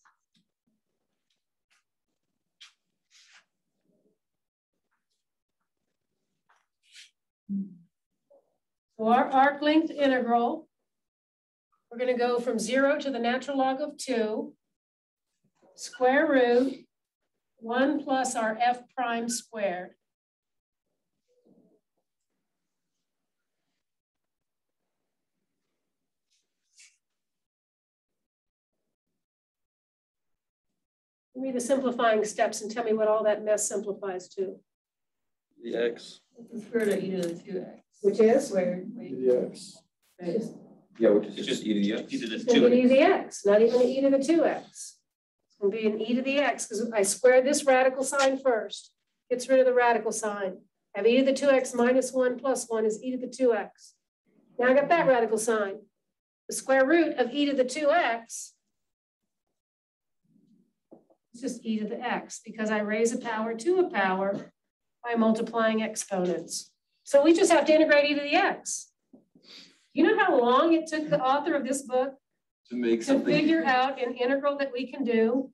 Arc length integral, we're gonna go from zero to the natural log of two, square root, one plus our f prime squared. Give me the simplifying steps and tell me what all that mess simplifies to, The X. The square root of e to the two x. which is? where wait. The X. It's Yeah, which is It's just just e to the x. E to the gonna be two. e to the x, not even an e to the two x. It's gonna be an e to the x, because I squared this radical sign first, gets rid of the radical sign. Have e to the two x minus one plus one is e to the two x. Now I got that radical sign. The square root of e to the two x is just e to the x, because I raise a power to a power by multiplying exponents. So we just have to integrate e to the x. You know how long it took the author of this book To make to something. figure out an integral that we can do?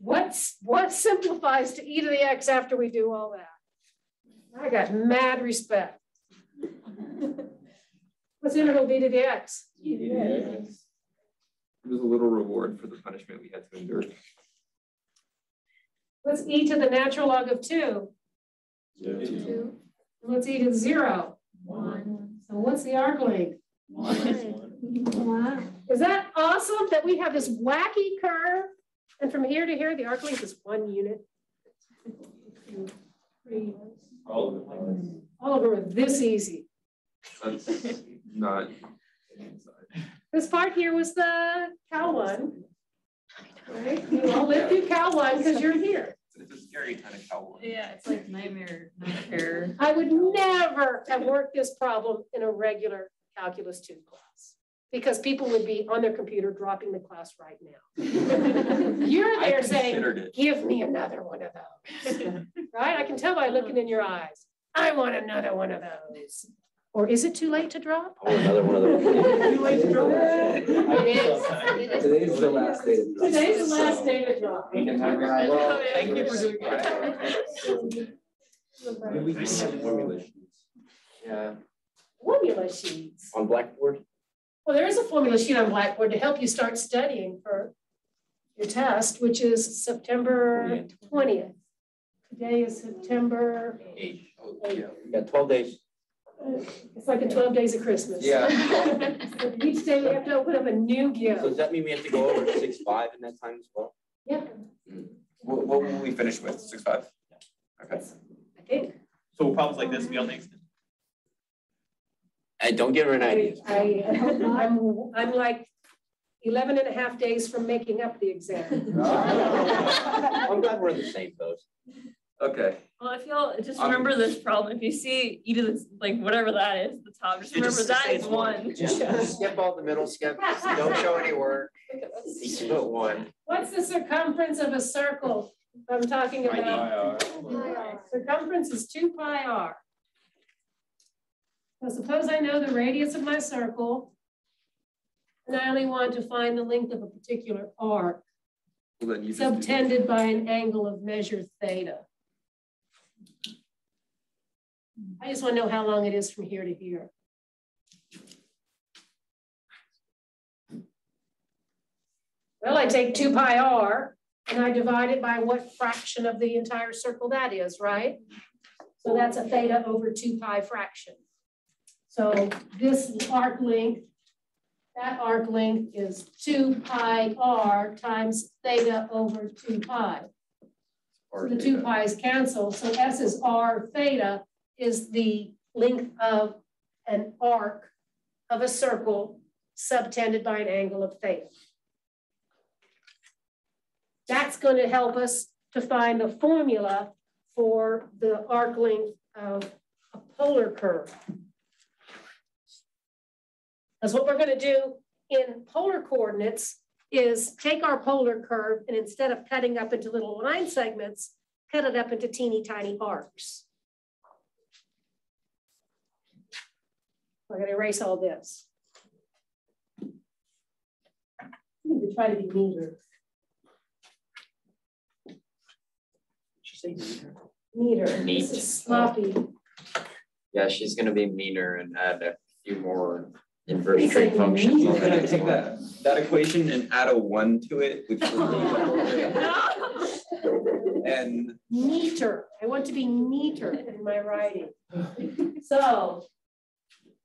What's, what simplifies to e to the x after we do all that? I got mad respect. What's integral b to the x? E to the x. It was a little reward for the punishment we had to endure. What's e to the natural log of two? Two. What's e to the zero? One. So what's the arc length? Wow. Is that awesome that we have this wacky curve? And from here to here, the arc length is one unit. two, three. All of it. All of this easy. That's not. This part here was the cow one. Right? You all lived through Cal one because you're here. It's a scary kind of cow. Yeah, it's like nightmare, nightmare. [LAUGHS] I would never have worked this problem in a regular calculus two class because people would be on their computer dropping the class right now. [LAUGHS] You're there saying, it. give me another one of those. [LAUGHS] Right? I can tell by looking in your eyes. I want another one of those. Or is it too late to drop? Oh, another one of those. [LAUGHS] Too late to drop? It is. Today's the last day to drop. Today's the last day to drop. Well, Thank you for doing that. We can have formula sheets. Yeah, Formula sheets. on Blackboard. Well, there is a formula sheet on Blackboard to help you start studying for your test, which is September twentieth. Today is September, Eight. Oh, yeah. You got twelve days. It's like a twelve days of Christmas. Yeah. [LAUGHS] Each day we have to open up a new gift. So gift. does that mean we have to go over six, five in that time as well? Yeah, hmm. What, what will we finish with? Six, five? Okay. I think. So problems like this will be on the extended. Hey, don't give her an idea. I, I'm, I'm like 11 and a half days from making up the exam. [LAUGHS] I'm glad we're in the same boat. Okay. Well, if y'all just Um, remember this problem, if you see e to the, like whatever that is, the top, just It just remember that stays is one. one. Yeah, skip all the middle, skip, [LAUGHS] don't show any work. [LAUGHS] Each but one. What's the circumference of a circle I'm talking about? Circumference is two pi r. So suppose I know the radius of my circle, and I only want to find the length of a particular arc, Well, then you subtended by an angle of measure theta. I just want to know how long it is from here to here. Well, I take two pi r and I divide it by what fraction of the entire circle that is, right? So that's a theta over two pi fraction. So this arc length, that arc length is two pi r times theta over two pi. So the two pi's cancel, so S is r theta is the length of an arc of a circle subtended by an angle of theta. That's going to help us to find the formula for the arc length of a polar curve. Because what we're going to do in polar coordinates is take our polar curve and instead of cutting up into little line segments, cut it up into teeny tiny arcs. We're going to erase all this. I need to try to be neater. Neater. Neat. This is sloppy. Yeah, she's gonna be meaner and add a few more inverse It's trig like functions. mean. Can I take that, that equation and add a one to it, which would be, [LAUGHS] and Neater. I want to be neater in my writing. So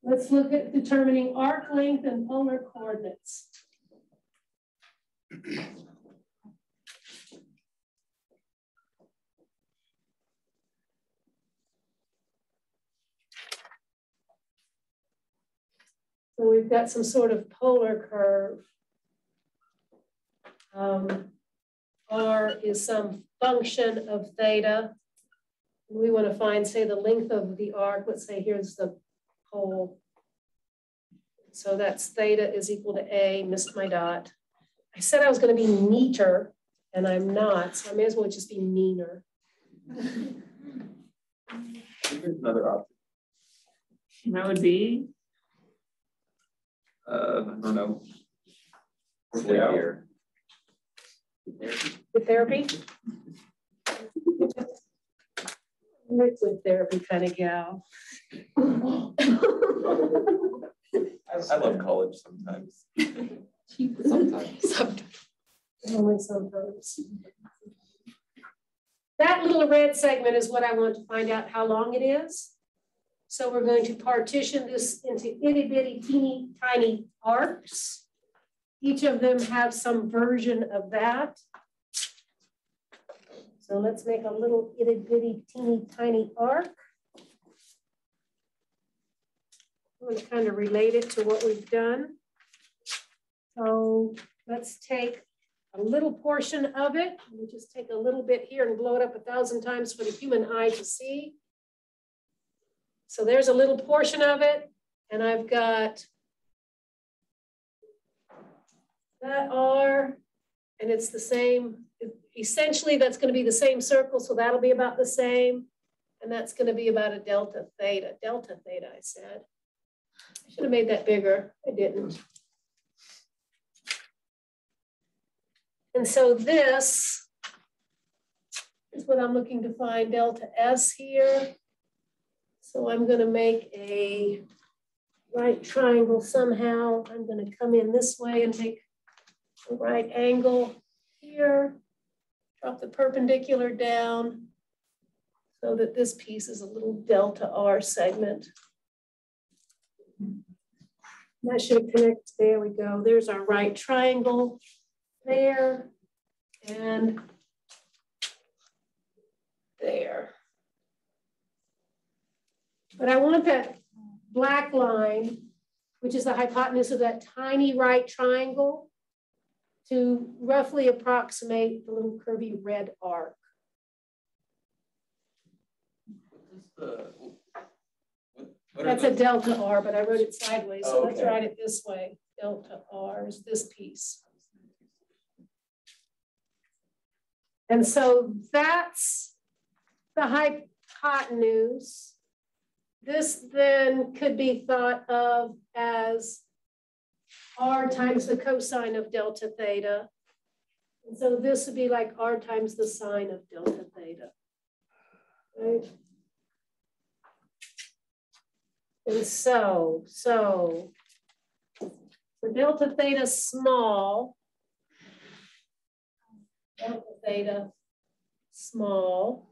let's look at determining arc length and polar coordinates. So we've got some sort of polar curve. Um, R is some function of theta. We want to find, say, the length of the arc. Let's say here's the pole. So that's theta is equal to A, missed my dot. I said I was going to be neater, and I'm not, so I may as well just be meaner. here's another option. That would be, Uh, I don't know. Sleep Yeah. here. With therapy? [LAUGHS] Liquid therapy kind of gal. I, [LAUGHS] I love college sometimes. Sometimes. Only sometimes. That little red segment is what I want to find out how long it is. So we're going to partition this into itty bitty teeny tiny arcs. Each of them have some version of that. So let's make a little itty bitty teeny tiny arc. I'm going to kind of relate it to what we've done. So let's take a little portion of it. We'll just take a little bit here and blow it up a thousand times for the human eye to see. So there's a little portion of it. And I've got that R, and it's the same. Essentially, that's going to be the same circle, so that'll be about the same. And that's going to be about a delta theta. Delta theta, I said. I should have made that bigger. I didn't. And so this is what I'm looking to find delta S here. So I'm going to make a right triangle somehow. I'm going to come in this way and make right angle here. Drop the perpendicular down so that this piece is a little delta R segment. That should connect, there we go. There's our right triangle there and there. But I want that black line, which is the hypotenuse of that tiny right triangle, to roughly approximate the little curvy red arc. That's a delta R, but I wrote it sideways, so Oh, let's write it this way. Delta R is this piece. And so that's the hypotenuse. This then could be thought of as R times the cosine of delta theta. And so this would be like R times the sine of delta theta. Right? And so, so for delta theta small, delta theta small,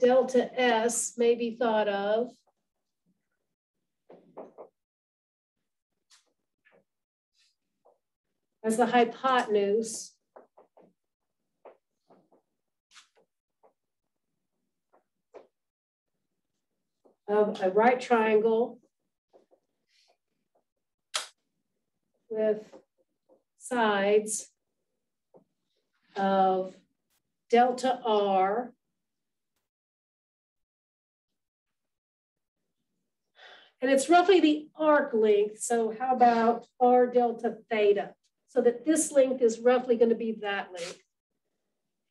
delta S may be thought of as the hypotenuse of a right triangle with sides of delta R And it's roughly the arc length. So how about R delta theta? So that this length is roughly going to be that length.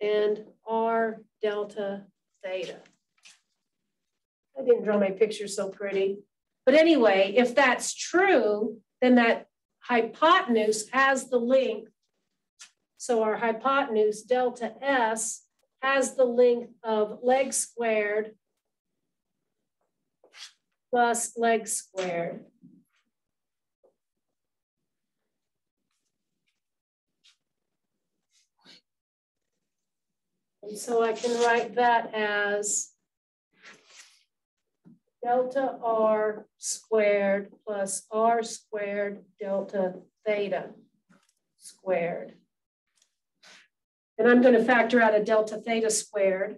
And R delta theta. I didn't draw my picture so pretty. But anyway, if that's true, then that hypotenuse has the length. So our hypotenuse delta S has the length of leg squared plus leg squared. And so I can write that as delta R squared plus R squared delta theta squared. And I'm going to factor out a delta theta squared.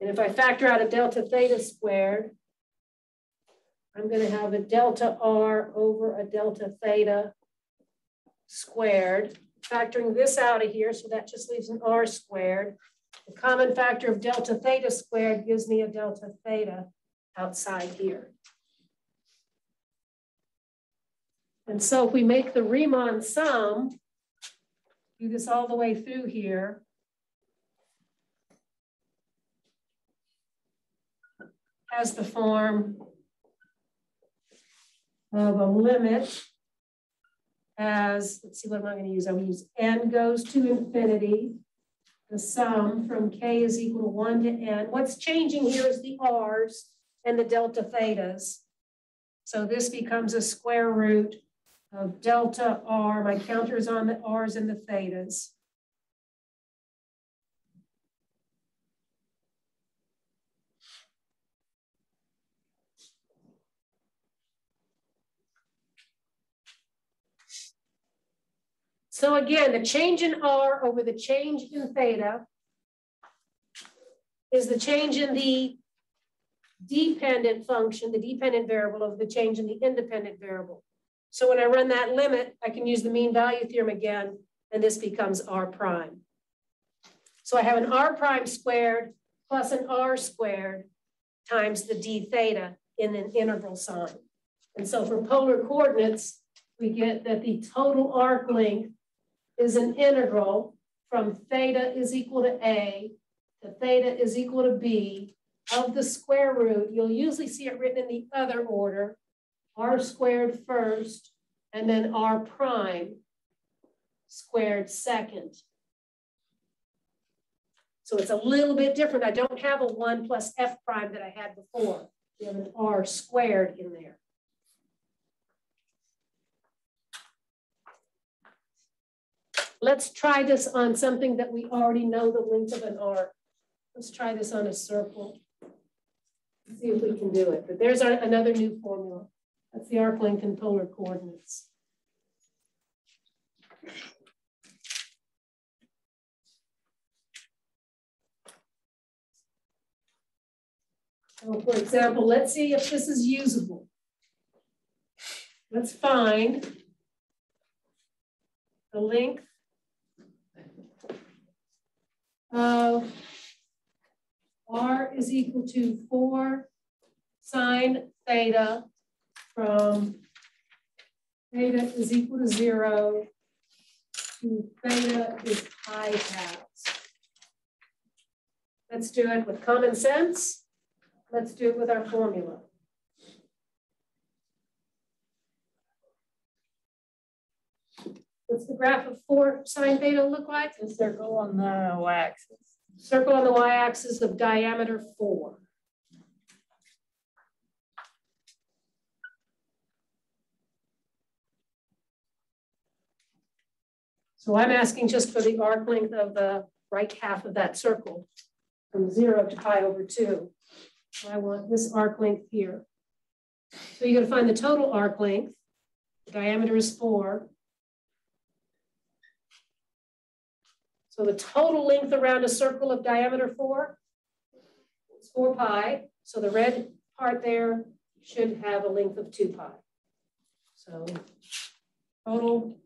And if I factor out a delta theta squared, I'm going to have a delta R over a delta theta squared. Factoring this out of here, so that just leaves an R squared. The common factor of delta theta squared gives me a delta theta outside here. And so if we make the Riemann sum, do this all the way through here, has the form of a limit as, let's see, what am I going to use? Going to use n goes to infinity. The sum from k is equal to 1 to n. What's changing here is the r's and the delta thetas. So this becomes a square root of delta r. My counter is on the r's and the thetas. So again, the change in R over the change in theta is the change in the dependent function, the dependent variable of the change in the independent variable. So when I run that limit, I can use the mean value theorem again, and this becomes R prime. So I have an R prime squared plus an R squared times the d theta in an integral sign. And so for polar coordinates, we get that the total arc length is an integral from theta is equal to A to theta is equal to B of the square root. You'll usually see it written in the other order, R squared first, and then R prime squared second. So it's a little bit different. I don't have a one plus F prime that I had before. We have an R squared in there. Let's try this on something that we already know the length of an arc. Let's try this on a circle. See if we can do it. But there's our, another new formula. That's the arc length in polar coordinates. So for example, let's see if this is usable. Let's find the length r is equal to 4 sine theta from theta is equal to 0 to theta is pi halves. Let's do it with common sense. Let's do it with our formula. What's the graph of 4 sine theta look like? The circle on the y-axis. Circle on the y-axis of diameter 4. So I'm asking just for the arc length of the right half of that circle from 0 to pi over 2. I want this arc length here. So you're to find the total arc length. The diameter is 4. So the total length around a circle of diameter 4 is 4 pi. So the red part there should have a length of 2 pi. So total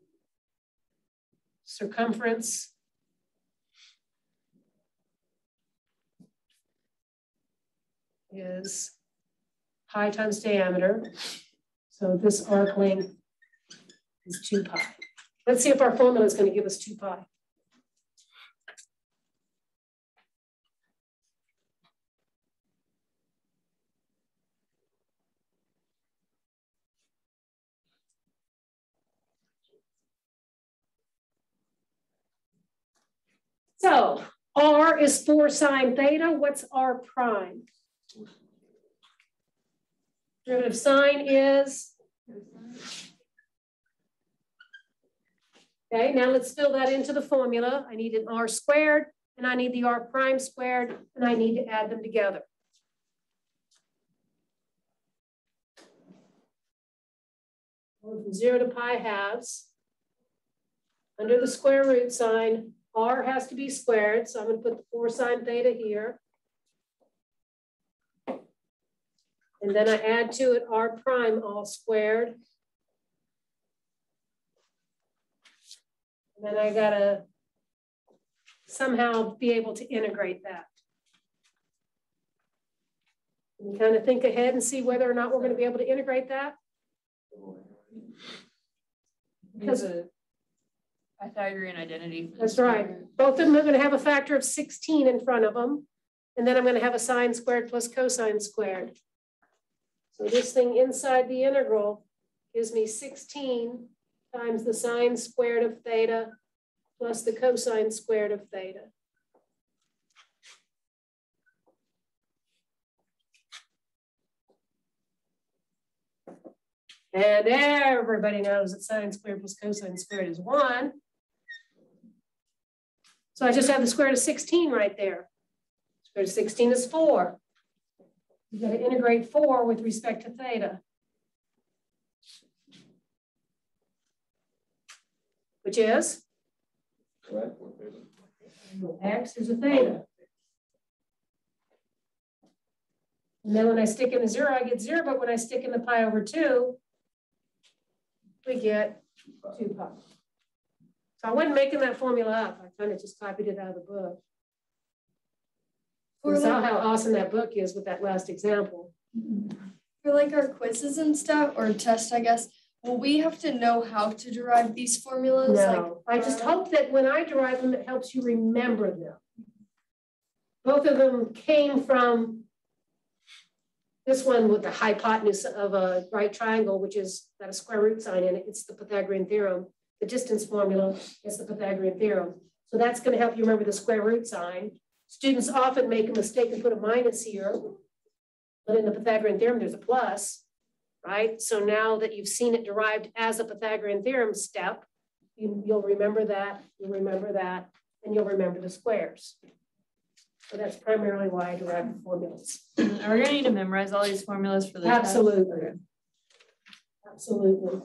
circumference is pi times diameter. So this arc length is 2 pi. Let's see if our formula is going to give us 2 pi. So R is 4 sine theta. What's R prime? Derivative sine is? Okay, now let's fill that into the formula. I need an R squared and I need the R prime squared and I need to add them together. From zero to pi halves. Under the square root sign, R has to be squared, so I'm going to put the 4 sine theta here. And then I add to it R prime all squared. And then I got to somehow be able to integrate that. And kind of think ahead and see whether or not we're going to be able to integrate that. Because Pythagorean identity. That's right. Both of them are going to have a factor of 16 in front of them. And then I'm going to have a sine squared plus cosine squared. So this thing inside the integral gives me 16 times the sine squared of theta plus the cosine squared of theta. And everybody knows that sine squared plus cosine squared is one. So I just have the square root of 16 right there. Square root of 16 is four. You got to integrate four with respect to theta. Which is? X is a theta. And then when I stick in the zero, I get zero, but when I stick in the pi over two, we get two pi. So I wasn't making that formula up. I kind of just copied it out of the book. For saw like, how awesome that book is with that last example. Mm-hmm. for like our quizzes and stuff, or tests, I guess, will we have to know how to derive these formulas? Like, No, I just uh, hope that when I derive them, it helps you remember them. Both of them came from this one with the hypotenuse of a right triangle, which is got a square root sign in it. It's the Pythagorean theorem. The distance formula is the Pythagorean theorem. So that's going to help you remember the square root sign. Students often make a mistake and put a minus here. But in the Pythagorean theorem, there's a plus, right? So now that you've seen it derived as a Pythagorean theorem step, you, you'll remember that, you'll remember that, and you'll remember the squares. So that's primarily why I derive the formulas. Are we gonna need to memorize all these formulas for the test? Absolutely.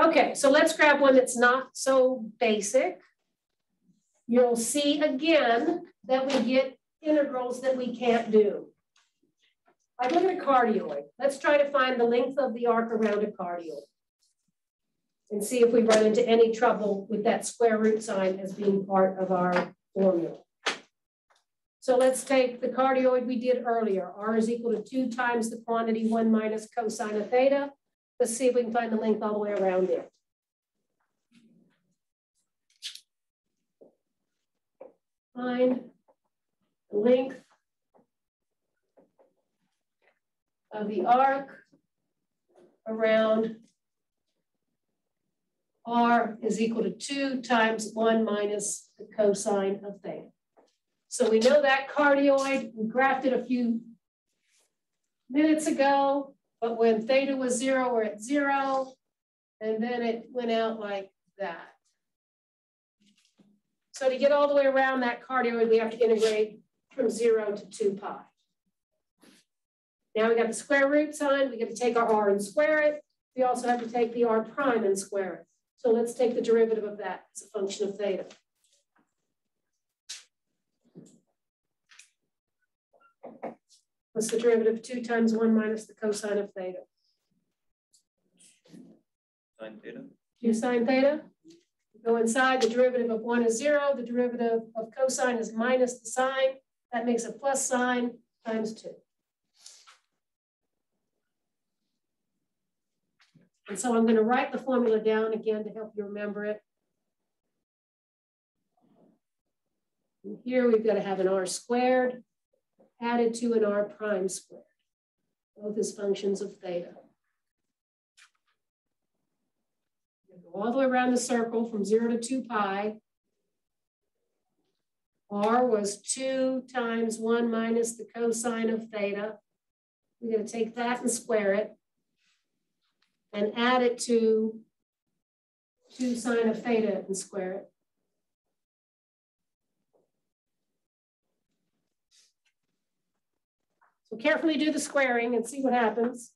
Okay, so let's grab one that's not so basic. You'll see again that we get integrals that we can't do. I look at a cardioid. Let's try to find the length of the arc around a cardioid. And see if we run into any trouble with that square root sign as being part of our formula. So let's take the cardioid we did earlier. R is equal to two times the quantity one minus cosine of theta. Let's see if we can find the length all the way around it. Find the length of the arc around R is equal to two times one minus the cosine of theta. So we know that cardioid, we graphed it a few minutes ago, but when theta was zero, we're at zero, and then it went out like that. So to get all the way around that cardioid, we have to integrate from zero to two pi. Now we got the square root sign, we got to take our r and square it. We also have to take the r prime and square it. So let's take the derivative of that as a function of theta. What's the derivative of two times one minus the cosine of theta? Sine theta. Two sine theta. Go inside, the derivative of one is zero, the derivative of cosine is minus the sine. That makes a plus sign times two. And so I'm gonna write the formula down again to help you remember it. And here we've got to have an r squared added to an r prime squared, both as functions of theta. Go all the way around the circle from zero to two pi. R was two times one minus the cosine of theta. We're gonna take that and square it and add it to two sine of theta and square it. So carefully do the squaring and see what happens.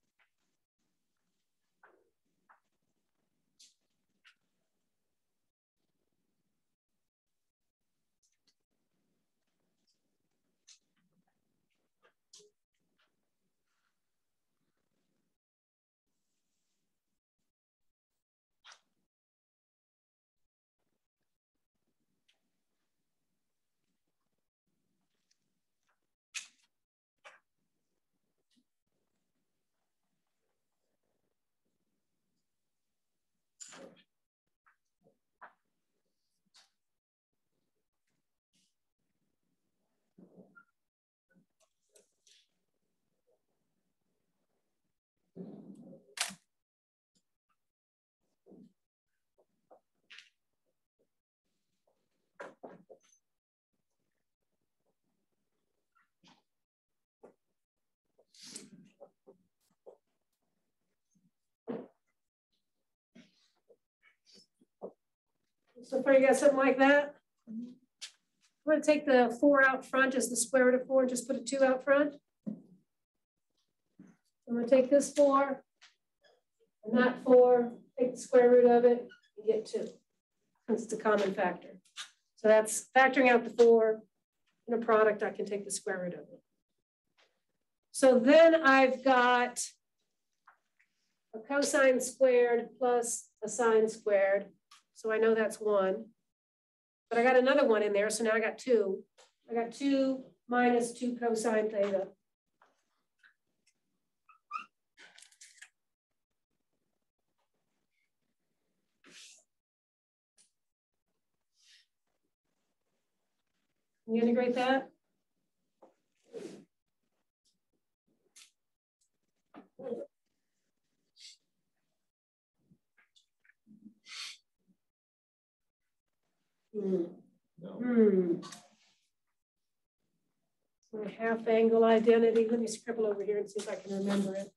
So far you got something like that? I'm gonna take the four out front as the square root of four, and just put a two out front. I'm gonna take this four and that four, take the square root of it, and get two. it's a common factor. So that's factoring out the four in a product, I can take the square root of it. So then I've got a cosine squared plus a sine squared. So I know that's one. But I got another one in there, so now I got two. I got two minus two cosine theta. Can you integrate that? Hmm. Hmm. My half angle identity, let me scribble over here and see if I can remember it.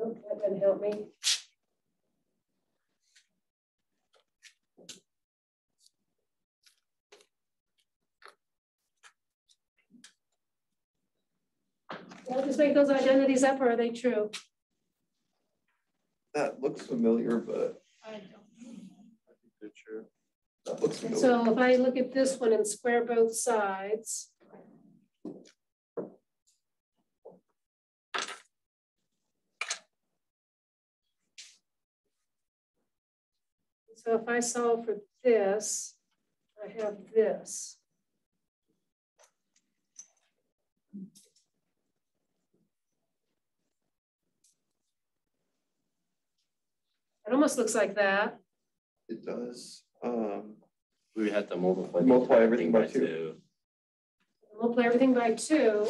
Oh, that doesn't help me. Just make those identities up or are they true? That looks familiar, but I don't. Good, sure. that looks familiar. So if I look at this one and square both sides. So if I solve for this, I have this. It almost looks like that. It does, um, We have to multiply. Multiply everything by two. Multiply everything by two.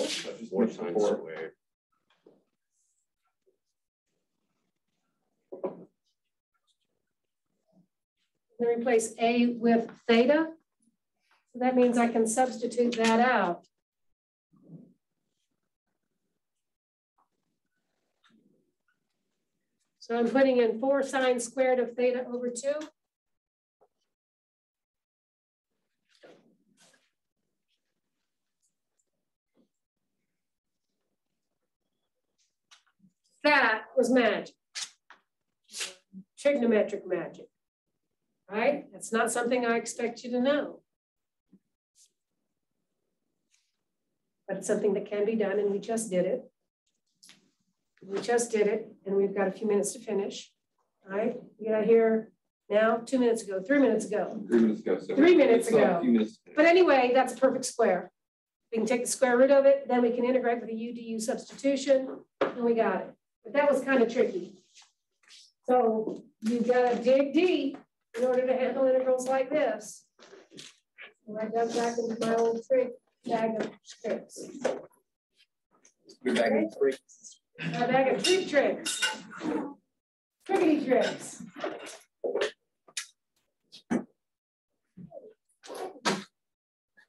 Four times Four. squared. Then replace A with theta. So that means I can substitute that out. So I'm putting in four sine squared of theta over two. That was magic. Trigonometric magic right? That's not something I expect you to know. But it's something that can be done and we just did it. We just did it and we've got a few minutes to finish, all right? You got here now, two minutes ago, three minutes ago. three minutes ago. so Three minutes still have a ago. minutes But anyway, that's a perfect square. We can take the square root of it, then we can integrate with a UDU substitution, and we got it. But that was kind of tricky. So you gotta dig deep in order to handle integrals like this. And I dug back into my old trick bag of tricks. Your bag of tricks. My bag of trick tricks. Trickety tricks.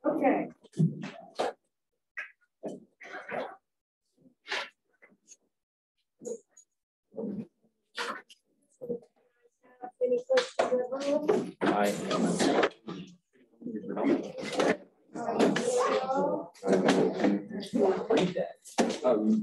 Okay. Any questions? I am. Um,